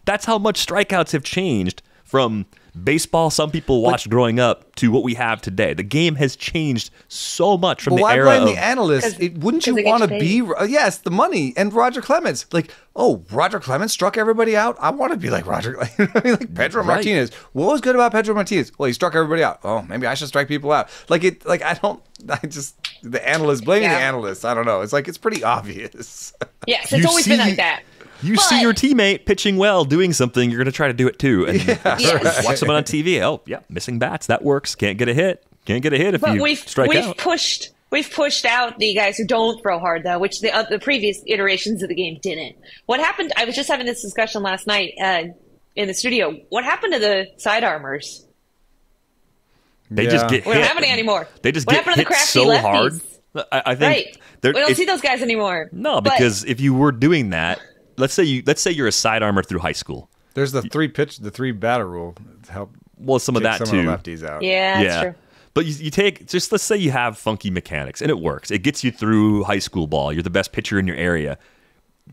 That's how much strikeouts have changed from baseball some people watched growing up to what we have today. The game has changed so much from But the why era blame of the analysts? 'Cause- It, wouldn't you want to be? uh, Yes, the money and Roger Clemens. Like, oh, Roger Clemens struck everybody out. I want to be like Roger. like Pedro Right. Martinez. What was good about Pedro Martinez? Well, he struck everybody out. Oh, maybe I should strike people out. Like it. Like I don't. I just the analysts blaming the Yeah. analysts. I don't know. It's like it's pretty obvious. Yes, it's You always been like that. You But- see your teammate pitching well, doing something, you're going to try to do it too. And Yes. watch someone on TV. Oh, yeah, missing bats. That works. Can't get a hit. Can't get a hit if But you we've strike we've out. pushed we've pushed out the guys who don't throw hard though, which the uh, the previous iterations of the game didn't. What happened? I was just having this discussion last night uh, in the studio. What happened to the side armors? They just get We don't have any anymore. They just what get happened to the crafty so lefties? hard. I, I think Right. We don't if- see those guys anymore. No, But- because if you were doing that, let's say you let's say you're a side armor through high school. There's the three pitch, the three batter rule. to Help Well, some of take that some too. of the lefties out. yeah, that's true. But you, you take just let's say you have funky mechanics and it works. It gets you through high school ball. You're the best pitcher in your area.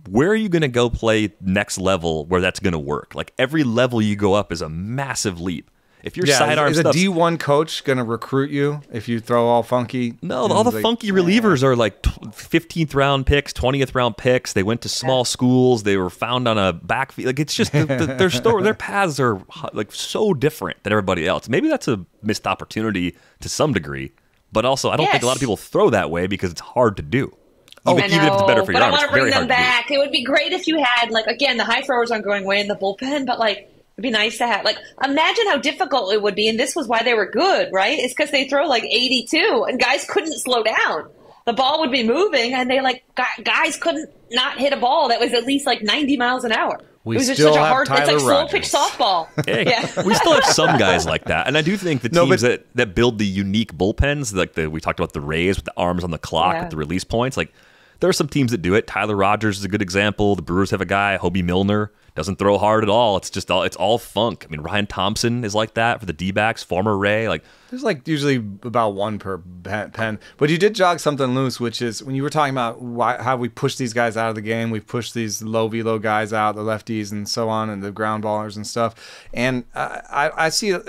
Where are you going to go play next level where that's going to work? Like every level you go up is a massive leap. If your Yeah, sidearm is, is a stuff's- D one coach going to recruit you if you throw all funky? No, all the like, funky relievers are like fifteenth round picks, twentieth round picks. They went to small schools. They were found on a backfield. Like it's just the, the, their story, their paths are like so different than everybody else. Maybe that's a missed opportunity to some degree, but also I don't think a lot of people throw that way because it's hard to do. I Even, even if it's better for your but arm, I it's want to bring them hard to do. back. It would be great if you had like again the high throwers aren't going away in the bullpen, but like it'd be nice to have like imagine how difficult it would be, and this was why they were good, right? It's because they throw like eighty two, and guys couldn't slow down. The ball would be moving, and they like gu- guys couldn't not hit a ball that was at least like ninety miles an hour. We it was just still such a have hard. it's Tyler like slow pitch softball. Hey, yeah. we still have some guys like that, and I do think the No, teams but- that, that build the unique bullpens, like the we talked about the Rays with the arms on the clock Yeah. with the release points, like There are some teams that do it. Tyler Rogers is a good example. The Brewers have a guy, Hobie Milner, doesn't throw hard at all. It's just all it's all funk. I mean, Ryan Thompson is like that for the D-backs. Former Ray, like There's like usually about one per pen. But you did jog something loose, which is when you were talking about why, how we push these guys out of the game. We push these low velo guys out, the lefties and so on, and the ground ballers and stuff. And I, I, I see uh,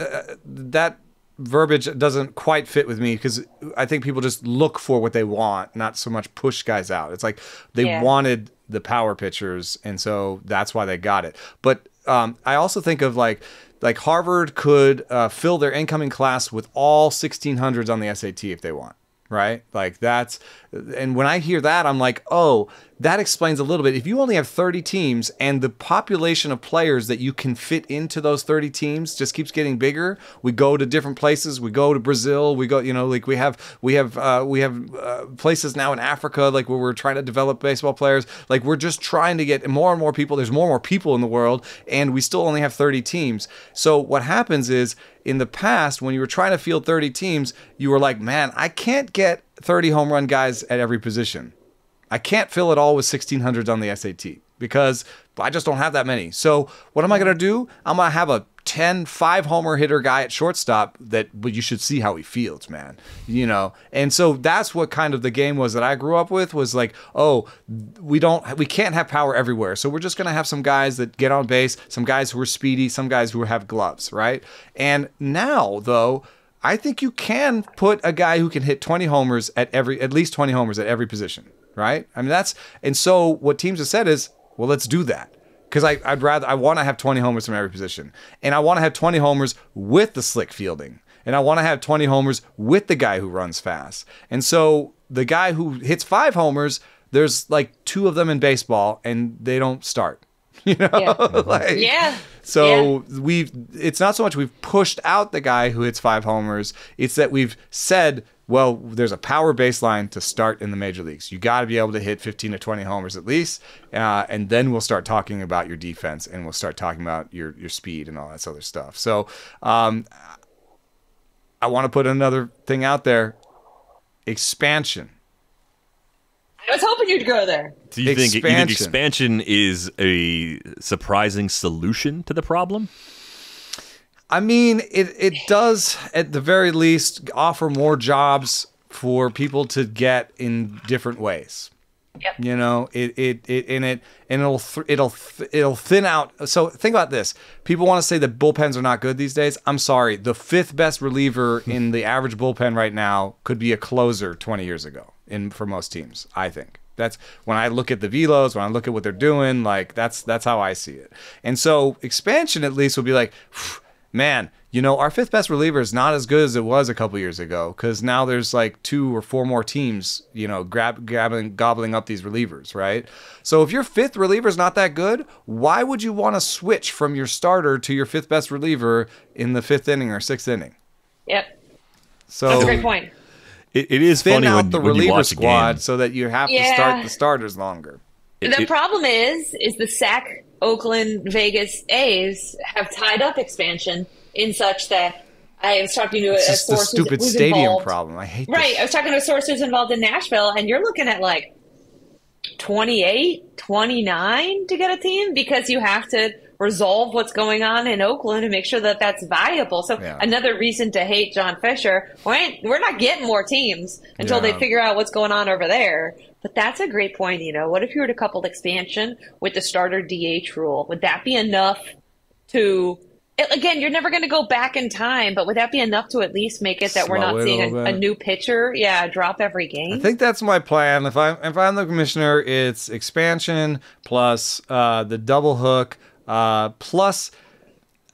that verbiage doesn't quite fit with me because I think people just look for what they want, not so much push guys out. It's like they Yeah. wanted the power pitchers, and so that's why they got it. But um, I also think of like like Harvard could uh, fill their incoming class with all 1600s on the SAT if they want. Right, like that's, and when I hear that, I'm like, oh, that explains a little bit. If you only have 30 teams and the population of players that you can fit into those 30 teams just keeps getting bigger, we go to different places. We go to Brazil. We go, you know, like we have we have uh, we have uh, places now in Africa, like where we're trying to develop baseball players. Like we're just trying to get more and more people. There's more and more people in the world, and we still only have 30 teams. So what happens is in the past when you were trying to field 30 teams, you were like, man, I can't get 30 home run guys at every position. I can't fill it all with 1600s on the SAT because I just don't have that many. So what am I going to do? I'm going to have a 10 5 homer hitter guy at shortstop that but you should see how he fields, man. You know. And so that's what kind of the game was that I grew up with was like, oh, we don't we can't have power everywhere. So we're just going to have some guys that get on base, some guys who are speedy, some guys who have gloves, right? And now though, I think you can put a guy who can hit 20 homers at every at least 20 homers at every position, right? I mean that's and so what teams have said is, well, let's do that. Because I'd rather I want to have 20 homers from every position. And I want to have 20 homers with the slick fielding. And I want to have 20 homers with the guy who runs fast. And so the guy who hits five homers, there's like two of them in baseball and they don't start. You know? Yeah. like, Yeah. so we've it's not so much we've pushed out the guy who hits five homers, it's that we've said, well, there's a power baseline to start in the major leagues. You got to be able to hit 15 to 20 homers at least, uh, and then we'll start talking about your defense and we'll start talking about your your speed and all that other stuff. So um, I want to put another thing out there: expansion. I was hoping you'd go there. Do you think you think Expansion. expansion is a surprising solution to the problem? I mean, it it does at the very least offer more jobs for people to get in different ways. Yep. You know, it it it and it and it'll th- it'll th- it'll thin out. So think about this: people want to say that bullpens are not good these days. I'm sorry, the fifth best reliever in the average bullpen right now could be a closer 20 years ago in for most teams. I think that's when I look at the velos, when I look at what they're doing. Like that's that's how I see it. And so expansion at least will be like. Man, you know, our fifth best reliever is not as good as it was a couple years ago because now there's like two or four more teams, you know, grab, grabbing, gobbling up these relievers, right? So if your fifth reliever is not that good, why would you want to switch from your starter to your fifth best reliever in the fifth inning or sixth inning? Yep. So That's a great point. It, it is thin funny out when, the when you reliever watch a squad game. so that you have to start the starters longer. It- the it- problem is, is the SAC, Oakland, Vegas A's have tied up expansion in such that I was talking to a, It's a just the stupid who's stadium involved. problem. I hate this. Right. I was talking to a source who's involved in Nashville, and you're looking at like 28, 29 to get a team because you have to resolve what's going on in Oakland and make sure that that's viable. So Yeah. another reason to hate John Fisher. We ain't, we're not getting more teams until Yeah. they figure out what's going on over there. But that's a great point. You know, what if you were to couple expansion with the starter DH rule? Would that be enough to? Again, you're never going to go back in time, but would that be enough to at least make it that we're not seeing a, a new pitcher, yeah, drop every game? I think that's my plan. If I'm if I'm the commissioner, it's expansion plus uh, the double hook uh, plus.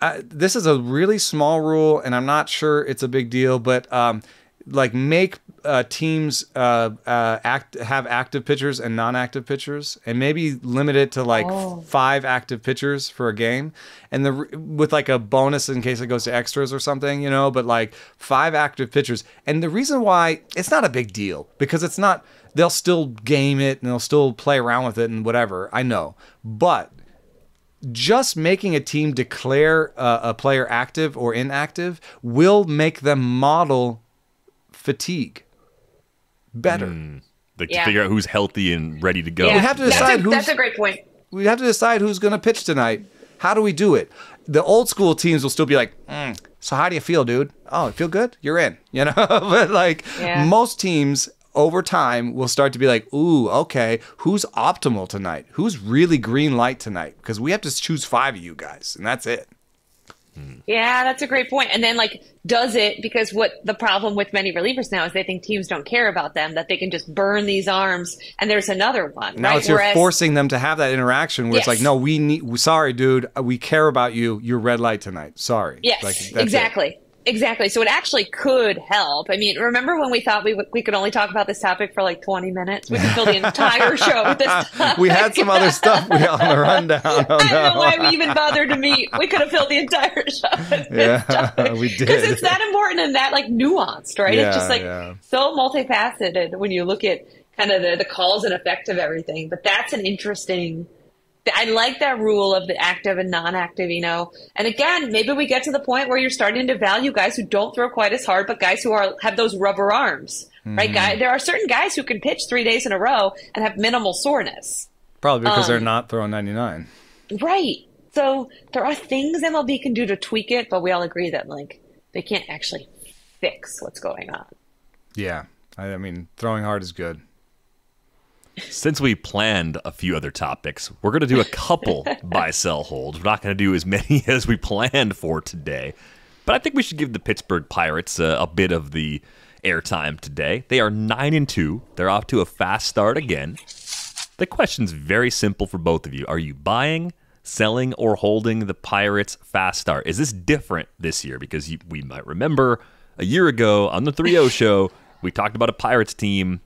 Uh, this is a really small rule, and I'm not sure it's a big deal, but um, like make uh, teams uh, uh, act have active pitchers and non-active pitchers, and maybe limit it to like Oh. five active pitchers for a game, and the with like a bonus in case it goes to extras or something, you know. But like five active pitchers, and the reason why it's not a big deal because it's not. They'll still game it and they'll still play around with it and whatever. I know, but just making a team declare uh, a player active or inactive will make them model fatigue better. like Yeah. to figure out who's healthy and ready to go. Yeah, We have to that's decide a, who's- That's a great point. we have to decide who's going to pitch tonight. How do we do it? The old school teams will still be like, "Mm, so how do you feel, dude? Oh, you feel good? You're in, you know? but like Yeah. most teams over time we'll start to be like, ooh, okay, who's optimal tonight? Who's really green light tonight? Because we have to choose five of you guys, and that's it. Yeah, that's a great point. And then, like, does it because what the problem with many relievers now is they think teams don't care about them, that they can just burn these arms, and there's another one. Now right? it's you're forcing them to have that interaction where it's like, no, we need, sorry, dude, we care about you. You're red light tonight. Sorry. Yes, Like, that's it. Exactly. So it actually could help. I mean, remember when we thought we, we could only talk about this topic for like 20 minutes? We could fill the entire show with this topic. we had some other stuff we on the rundown. Oh, I don't know why we even bothered to meet. We could have filled the entire show with this Yeah, we did. Because it's that important and that like nuanced, right? it's just like yeah. so multifaceted when you look at kind of the, the cause and effect of everything. But that's an interesting. I like that rule of the active and non-active, you know. And again, maybe we get to the point where you're starting to value guys who don't throw quite as hard, but guys who are have those rubber arms, Mm-hmm. right? Guy, there are certain guys who can pitch three days in a row and have minimal soreness. Probably because they're Um, not throwing 99. Right. So there are things MLB can do to tweak it, but we all agree that like they can't actually fix what's going on. Yeah. I, I mean, throwing hard is good. Since we planned a few other topics, we're going to do a couple buy sell holds. We're not going to do as many as we planned for today. But I think we should give the Pittsburgh Pirates uh, a bit of the airtime today. They are 9 and 2. They're off to a fast start again. The question's very simple for both of you. Are you buying, selling, or holding the Pirates fast start? Is this different this year? Because you, we might remember a year ago on the 3 0 show, we talked about a Pirates team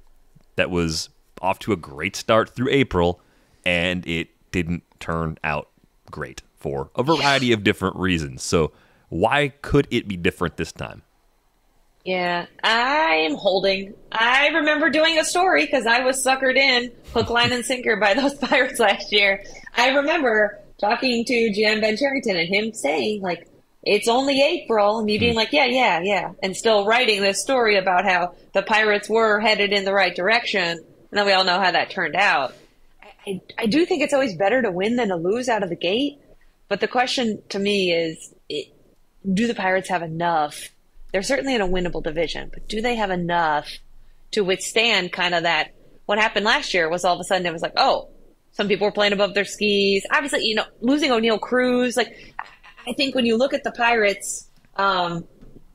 that was off to a great start through April, and it didn't turn out great for a variety of different reasons. So, why could it be different this time? Yeah, I am holding. I remember doing a story because I was suckered in hook, line, and sinker by those Pirates last year. I remember talking to GM Ben Cherington and him saying like, "It's only April," and me being hmm. like, "Yeah, yeah, yeah," and still writing this story about how the Pirates were headed in the right direction. And then we all know how that turned out. I, I, do think it's always better to win than to lose out of the gate. But the question to me is, it, do the Pirates have enough? They're certainly in a winnable division, but do they have enough to withstand kind of that? What happened last year was all of a sudden it was like, oh, some people were playing above their skis. Obviously, you know, losing Oneil Cruz, like, I- I think when you look at the Pirates, um,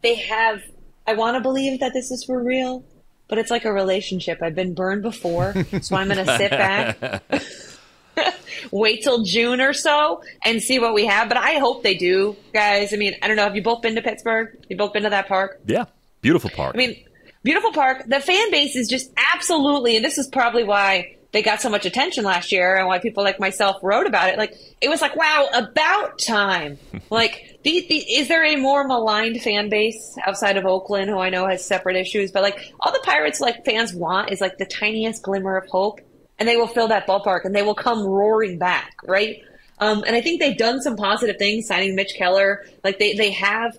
they have, I want to believe that this is for real, but it's like a relationship. I've been burned before, so I'm going to sit back wait till June or so and see what we have. But I hope they do, guys. I mean, I don't know. Have you both been to Pittsburgh? You both been to that park? Yeah, beautiful park. I mean, beautiful park. The fan base is just absolutely, and this is probably why they got so much attention last year and why people like myself wrote about it. Like, it was like, wow, about time. like, the, the, is there a more maligned fan base outside of Oakland, who I know has separate issues? But like, all the Pirates like fans want is like the tiniest glimmer of hope, and they will fill that ballpark and they will come roaring back, right? Um, and I think they've done some positive things, signing Mitch Keller. Like they they have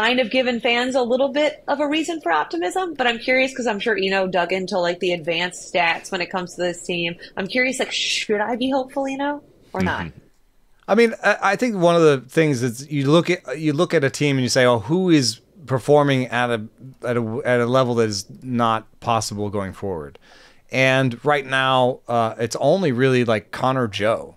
kind of given fans a little bit of a reason for optimism. But I'm curious because I'm sure Eno dug into like the advanced stats when it comes to this team. I'm curious, like, should I be hopeful, Eno, or not? I mean, I, I think one of the things is you look at you look at a team and you say, "Oh, who is performing at a at a at a level that is not possible going forward?" And right now, uh, it's only really like Connor Joe,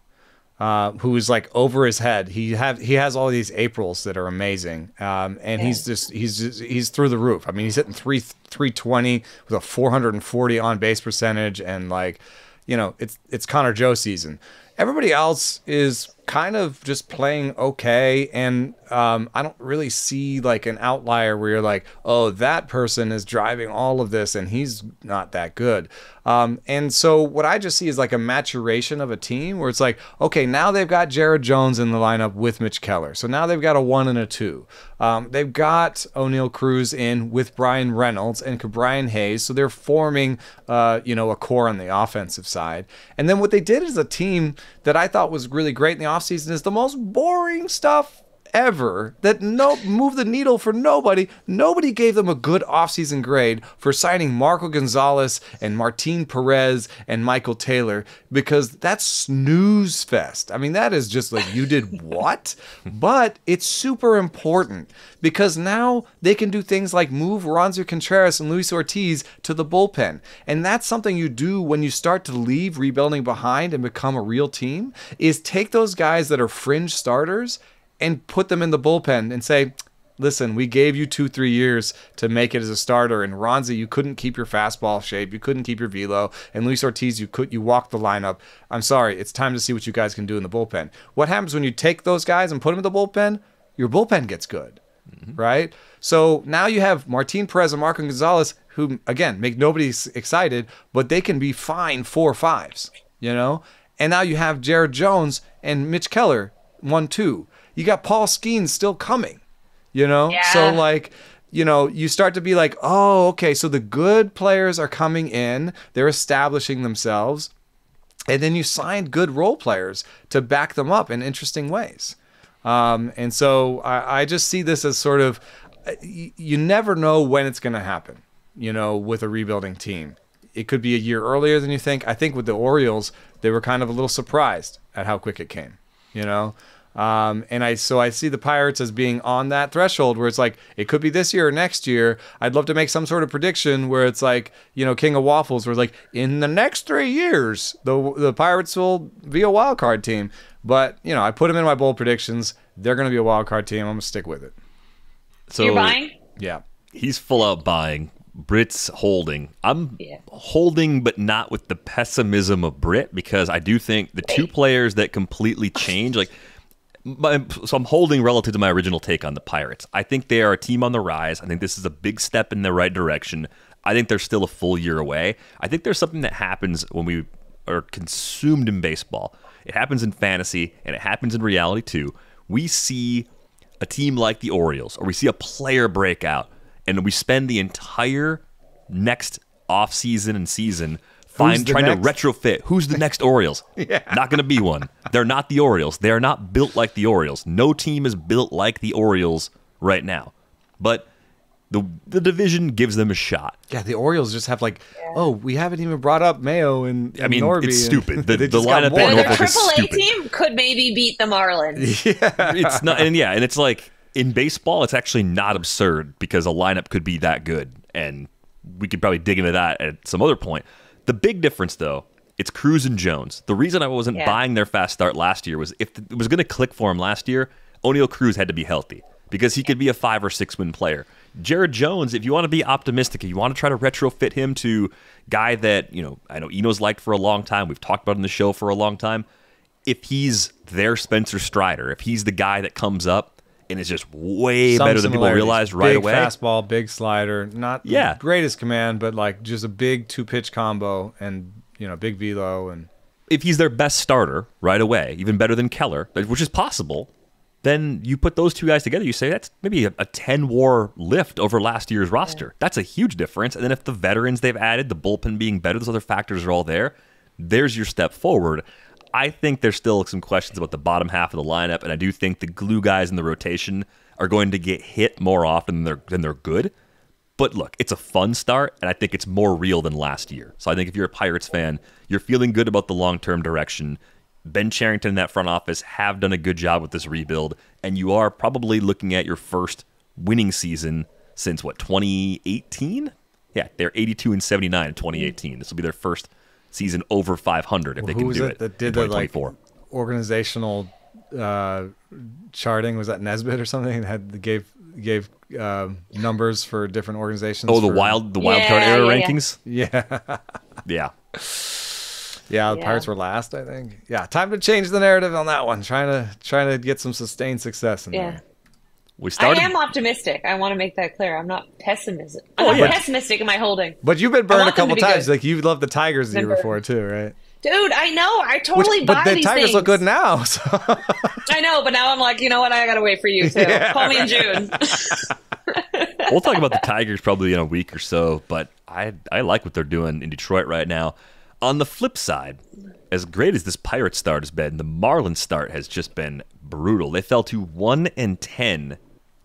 uh, who is like over his head. He have he has all these Aprils that are amazing, um, and he's just he's just, he's through the roof. I mean, he's hitting three three twenty with a four hundred and forty on base percentage, and like, you know, it's it's Connor Joe season. Everybody else is kind of just playing okay, and um, I don't really see like an outlier where you're like, oh, that person is driving all of this, and he's not that good. Um, and so what I just see is like a maturation of a team where it's like, okay, now they've got Jared Jones in the lineup with Mitch Keller, so now they've got a one and a two. Um, they've got Oneil Cruz in with Bryan Reynolds and Brian Hayes, so they're forming, uh, you know, a core on the offensive side. And then what they did as a team that I thought was really great in the offseason is the most boring stuff ever that no move the needle for nobody. Nobody gave them a good offseason grade for signing Marco Gonzalez and Martin Perez and Michael Taylor because that's snooze fest. I mean, that is just like you did what? but it's super important because now they can do things like move Roansy Contreras and Luis Ortiz to the bullpen. And that's something you do when you start to leave rebuilding behind and become a real team is take those guys that are fringe starters and put them in the bullpen and say, listen, we gave you two, three years to make it as a starter. And Roansy, you couldn't keep your fastball shape. You couldn't keep your velo. And Luis Ortiz, you could you walked the lineup. I'm sorry. It's time to see what you guys can do in the bullpen. What happens when you take those guys and put them in the bullpen? Your bullpen gets good. Mm-hmm. Right? So now you have Martin Perez and Marco Gonzalez, who again make nobody excited, but they can be fine four fives, you know? And now you have Jared Jones and Mitch Keller, one, two you got Paul Skenes still coming, you know? Yeah. So, like, you know, you start to be like, oh, okay, so the good players are coming in, they're establishing themselves, and then you signed good role players to back them up in interesting ways. Um, and so I, I just see this as sort of, you never know when it's going to happen, you know, with a rebuilding team. It could be a year earlier than you think. I think with the Orioles, they were kind of a little surprised at how quick it came, you know? Um, and I so I see the Pirates as being on that threshold where it's like it could be this year or next year. I'd love to make some sort of prediction where it's like you know King of Waffles, where it's like in the next three years the the Pirates will be a wild card team. But you know I put them in my bold predictions. They're going to be a wild card team. I'm going to stick with it. So you're buying? Yeah. He's full out buying. Britt's holding. I'm yeah. holding, but not with the pessimism of Brit because I do think the two players that completely change, like so I'm holding relative to my original take on the Pirates. I think they are a team on the rise. I think this is a big step in the right direction. I think they're still a full year away. I think there's something that happens when we are consumed in baseball. It happens in fantasy and it happens in reality too. We see a team like the Orioles or we see a player breakout and we spend the entire next offseason and season find trying next? to retrofit who's the next Orioles. yeah. Not going to be one. They're not the Orioles. They are not built like the Orioles. No team is built like the Orioles right now. But the the division gives them a shot. Yeah, the Orioles just have like, yeah. oh, we haven't even brought up Mayo and, and I mean, Norby it's stupid. The, the lineup at Norfolk is stupid. team could maybe beat the Marlins. Yeah, it's not, and yeah, and it's like in baseball, it's actually not absurd because a lineup could be that good, and we could probably dig into that at some other point. The big difference, though, it's Cruz and Jones. The reason I wasn't yeah. buying their fast start last year was if it was going to click for him last year, Oneil Cruz had to be healthy because he could be a five or six win player. Jared Jones, if you want to be optimistic, if you want to try to retrofit him to guy that you know I know Eno's liked for a long time, we've talked about in the show for a long time. If he's their Spencer Strider, if he's the guy that comes up and is just way Some better than people realized right big away. Fastball, big slider, not yeah. greatest command, but like just a big two pitch combo and you know big velo and. If he's their best starter right away, even better than Keller, which is possible, then you put those two guys together. You say that's maybe a, a 10 war lift over last year's roster. Yeah. That's a huge difference. And then if the veterans they've added, the bullpen being better, those other factors are all there, there's your step forward. I think there's still some questions about the bottom half of the lineup, and I do think the glue guys in the rotation are going to get hit more often than they're than they're good. But look, it's a fun start, and I think it's more real than last year. So I think if you're a Pirates fan, you're feeling good about the long term direction. Ben Cherington and that front office have done a good job with this rebuild, and you are probably looking at your first winning season since what 2018. Yeah, they're 82 and 79 in 2018. This will be their first season over 500 if well, they can do it. That did the like organizational uh, charting was that Nesbitt or something that had gave gave uh, numbers for different organizations. Oh, the for, wild the wild yeah, card era yeah, rankings. Yeah, yeah. Yeah, the yeah. Pirates were last, I think. Yeah, time to change the narrative on that one. Trying to trying to get some sustained success in yeah. there. We started. I am optimistic. I want to make that clear. I'm not pessimistic. Oh, I'm oh, not yeah. pessimistic in my holding. But you've been burned a couple times. Good. Like you loved the Tigers the year before too, right? Dude, I know. I totally Which, buy But the these Tigers things. look good now. So. I know, but now I'm like, you know what? I gotta wait for you too. Yeah, Call me in June. we'll talk about the Tigers probably in a week or so, but I I like what they're doing in Detroit right now. On the flip side, as great as this Pirate start has been, the Marlins start has just been brutal. They fell to 1 and 10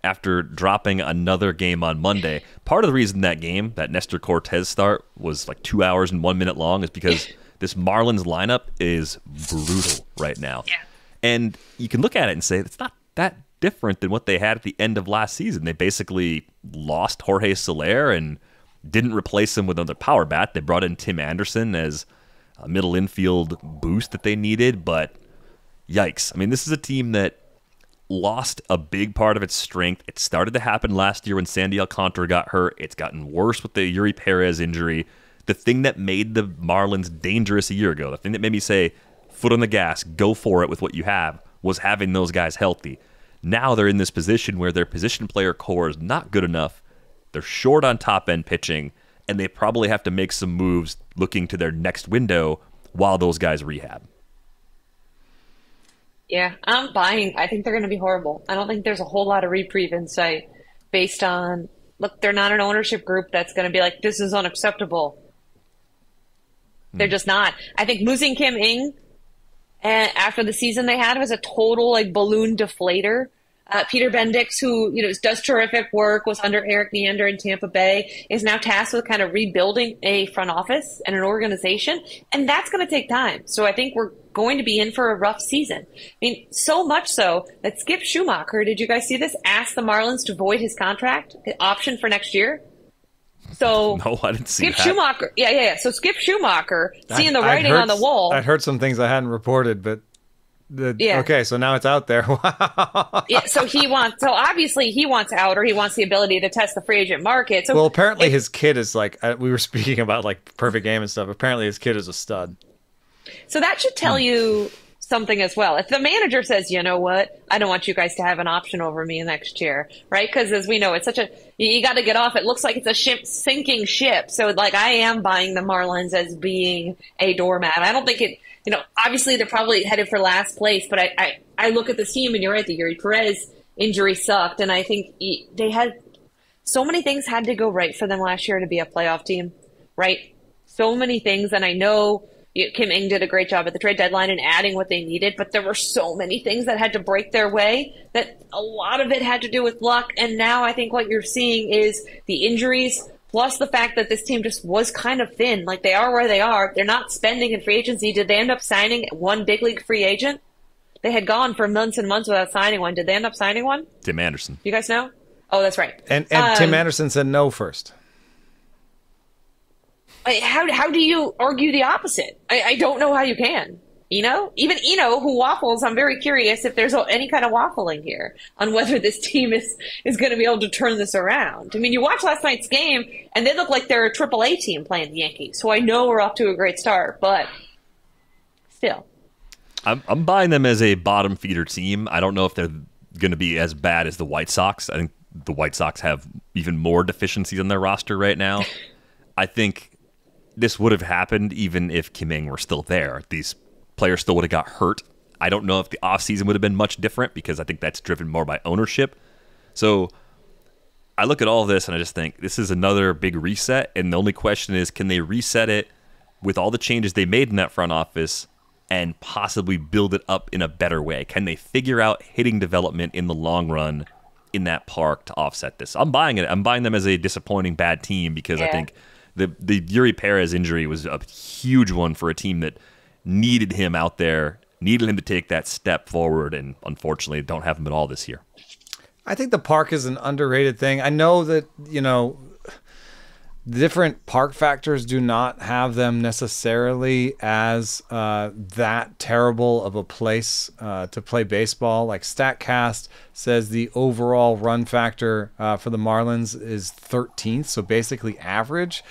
after dropping another game on Monday. Part of the reason that game, that Nestor Cortes start, was like two hours and one minute long is because this Marlins lineup is brutal right now. Yeah. And you can look at it and say it's not that different than what they had at the end of last season. They basically lost Jorge Soler and didn't replace him with another power bat. They brought in Tim Anderson as a middle infield boost that they needed, but yikes. I mean, this is a team that lost a big part of its strength. It started to happen last year when Sandy Alcantara got hurt. It's gotten worse with the Eury Perez injury. The thing that made the Marlins dangerous a year ago, the thing that made me say, foot on the gas, go for it with what you have, was having those guys healthy. Now they're in this position where their position player core is not good enough. They're short on top end pitching, and they probably have to make some moves looking to their next window while those guys rehab. Yeah, I'm buying. I think they're going to be horrible. I don't think there's a whole lot of reprieve in sight based on look, they're not an ownership group that's going to be like, this is unacceptable. They're hmm. just not. I think losing Kim Ng and after the season they had was a total like balloon deflator. Uh, Peter Bendix, who you know does terrific work, was under Erik Neander in Tampa Bay, is now tasked with kind of rebuilding a front office and an organization, and that's going to take time. So I think we're going to be in for a rough season. I mean, so much so that Skip Schumaker, did you guys see this? Asked the Marlins to void his contract option for next year. So No, I didn't see Skip that. Schumaker, yeah, yeah, yeah. So Skip Schumaker, seeing the I'd writing heard on the wall, I'd heard some things I hadn't reported, but the, Yeah. okay, so now it's out there. yeah, so he wants, so obviously he wants out, or he wants the ability to test the free agent market. So well, apparently if- his kid is like uh, we were speaking about like perfect game and stuff. Apparently his kid is a stud. So that should tell you something as well. If the manager says, you know what, I don't want you guys to have an option over me next year, right? Because as we know, it's such a, you, you got to get off. It looks like it's a ship, sinking ship. So like I am buying the Marlins as being a doormat. I don't think it, you know, obviously they're probably headed for last place, but I, I, I look at this team and you're right, the Eury Perez injury sucked. And I think he- they had so many things had to go right for them last year to be a playoff team, right? So many things, and I know Kim Ng did a great job at the trade deadline and adding what they needed, but there were so many things that had to break their way that a lot of it had to do with luck. And now I think what you're seeing is the injuries plus the fact that this team just was kind of thin. Like they are where they are. They're not spending in free agency. Did they end up signing one big league free agent? They had gone for months and months without signing one. Did they end up signing one? Tim Anderson. You guys know? Oh, that's right. And and Tim Um, Anderson said no first. How how do you argue the opposite? I, I don't know how you can. Eno, even Eno, who waffles, I'm very curious if there's any kind of waffling here on whether this team is is going to be able to turn this around. I mean, you watch last night's game, and they look like they're a Triple A team playing the Yankees. So I know we're off to a great start, but still, I'm, I'm buying them as a bottom feeder team. I don't know if they're going to be as bad as the White Sox. I think the White Sox have even more deficiencies on their roster right now. I think this would have happened even if Kim Ng were still there. These players still would have got hurt. I don't know if the offseason would have been much different because I think that's driven more by ownership. So I look at all this and I just think this is another big reset. And the only question is can they reset it with all the changes they made in that front office and possibly build it up in a better way? Can they figure out hitting development in the long run in that park to offset this? I'm buying it. I'm buying them as a disappointing bad team because I think the the Eury Perez injury was a huge one for a team that needed him out there, needed him to take that step forward, and unfortunately don't have him at all this year. I think the park is an underrated thing. I know that, you know, different park factors do not have them necessarily as uh, that terrible of a place uh, to play baseball. Like StatCast says the overall run factor uh, for the Marlins is 13th, so basically average.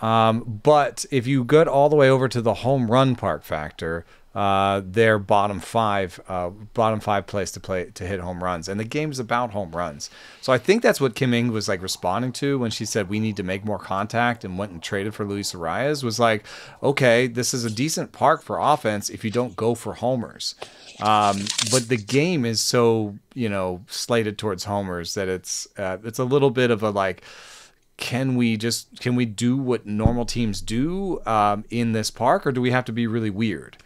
Um, but if you get all the way over to the home run park factor, uh, they're bottom five, uh, bottom five place to play to hit home runs, and the game's about home runs. So I think that's what Kim Ng was like responding to when she said we need to make more contact and went and traded for Luis Arraez. Was like, okay, this is a decent park for offense if you don't go for homers. Um, but the game is so you know slated towards homers that it's uh, it's a little bit of a like can we just can we do what normal teams do um, in this park or do we have to be really weird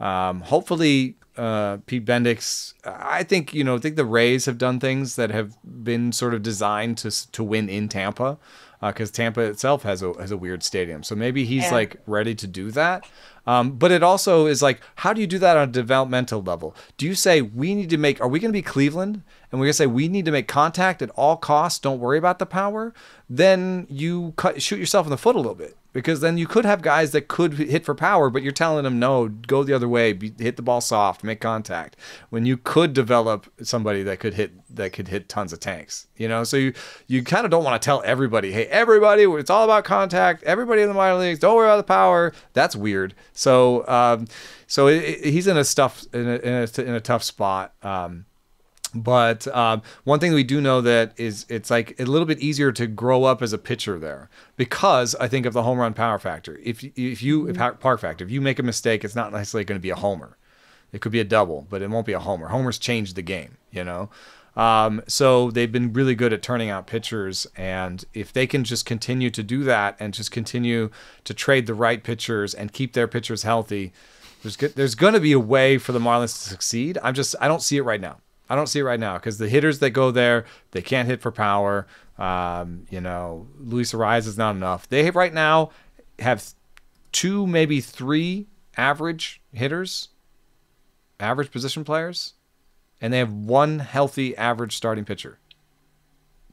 um, hopefully uh, Pete Bendix. I think you know. I think the Rays have done things that have been sort of designed to to win in Tampa, because uh, Tampa itself has a has a weird stadium. So maybe he's Yeah. like ready to do that. Um, but it also is like, how do you do that on a developmental level? Do you say we need to make? Are we going to be Cleveland and we're going to say we need to make contact at all costs? Don't worry about the power. Then you cut, shoot yourself in the foot a little bit because then you could have guys that could hit for power, but you're telling them no, go the other way, be, hit the ball soft, make contact. When you could develop somebody that could hit that could hit tons of tanks, you know. So you you kind of don't want to tell everybody, hey, everybody, it's all about contact. Everybody in the minor leagues, don't worry about the power. That's weird. So um, so it, it- he's in a stuff in a, in a, in a tough spot. Um, but um, one thing we do know that is it's like a little bit easier to grow up as a pitcher there because I think of the home run power factor. If if you if park factor, if you make a mistake, it's not necessarily going to be a homer. It could be a double, but it won't be a homer. Homers changed the game, you know. Um, so they've been really good at turning out pitchers, and if they can just continue to do that and just continue to trade the right pitchers and keep their pitchers healthy, there's there's going to be a way for the Marlins to succeed. I'm just I don't see it right now. I don't see it right now because the hitters that go there they can't hit for power. Um, you know, Luis Arraez is not enough. They right now have two maybe three average hitters, average position players, and they have one healthy average starting pitcher.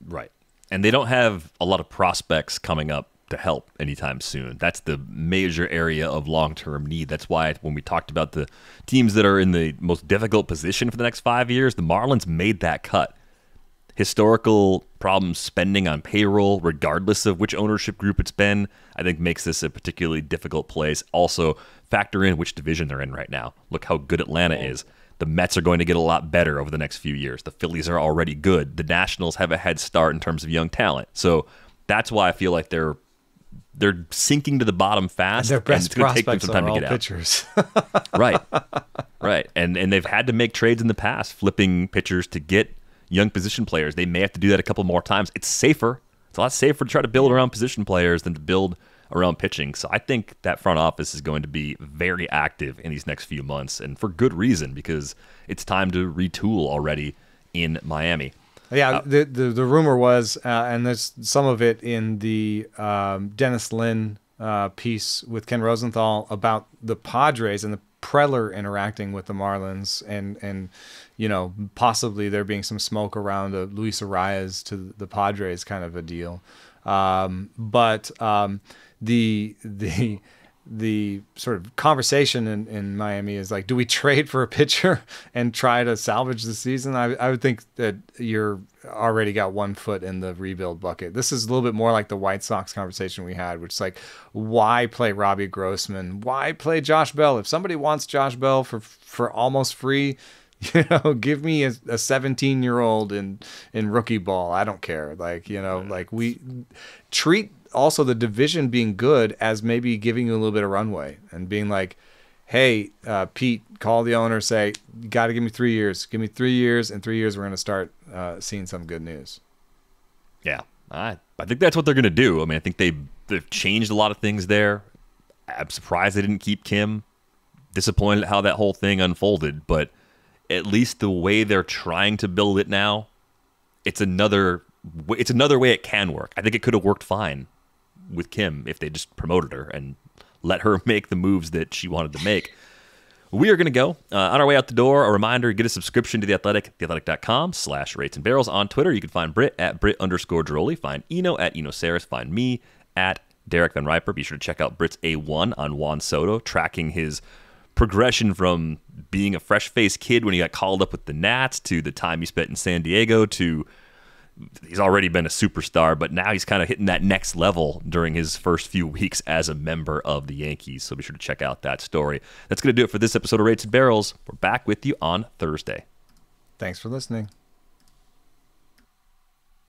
Right. And they don't have a lot of prospects coming up to help anytime soon. That's the major area of long term need. That's why when we talked about the teams that are in the most difficult position for the next five years, the Marlins made that cut. Historical problems spending on payroll, regardless of which ownership group it's been, I think makes this a particularly difficult place. Also, factor in which division they're in right now. Look how good Atlanta is. The Mets are going to get a lot better over the next few years. The Phillies are already good. The Nationals have a head start in terms of young talent. So that's why I feel like they're they're sinking to the bottom fast. Their and best to take them prospects some time are to all get out. pitchers. right, right, and and they've had to make trades in the past, flipping pitchers to get young position players. They may have to do that a couple more times. It's safer. It's a lot safer to try to build around position players than to build around pitching. So I think that front office is going to be very active in these next few months, and for good reason because it's time to retool already in Miami. Yeah, the, the the rumor was, uh, and there's some of it in the um, Dennis Lin uh, piece with Ken Rosenthal about the Padres and the Preller interacting with the Marlins, and and you know possibly there being some smoke around a Luis Arraez to the Padres kind of a deal, um, but um, the the the sort of conversation in, in Miami is like, do we trade for a pitcher and try to salvage the season? I, I would think that you're already got one foot in the rebuild bucket. This is a little bit more like the White Sox conversation we had, which is like, why play Robbie Grossman? Why play Josh Bell? If somebody wants Josh Bell for for almost free, you know, give me a, a 17 year old in in rookie ball. I don't care. Like you know, like we treat also the division being good as maybe giving you a little bit of runway and being like, hey, uh, Pete, call the owner, say, you got to give me three years. Give me three years. In three years, we're going to start uh, seeing some good news. Yeah, I I think that's what they're going to do. I mean, I think they they've changed a lot of things there. I'm surprised they didn't keep Kim. Disappointed how that whole thing unfolded, but at least the way they're trying to build it now, it's another it's another way it can work. I think it could have worked fine with Kim if they just promoted her and let her make the moves that she wanted to make. We are going to go. Uh, on our way out the door, a reminder, get a subscription to The Athletic, theathletic.com slash rates and barrels. On Twitter, you can find Britt at Britt underscore Ghroli. Find Eno at Eno Sarris. Find me at Derek Van Riper. Be sure to check out Britt's A1 on Juan Soto, tracking his progression from being a fresh-faced kid when he got called up with the Nats to the time he spent in San Diego to he's already been a superstar, but now he's kind of hitting that next level during his first few weeks as a member of the Yankees. So be sure to check out that story. That's going to do it for this episode of Rates and Barrels. We're back with you on Thursday. Thanks for listening.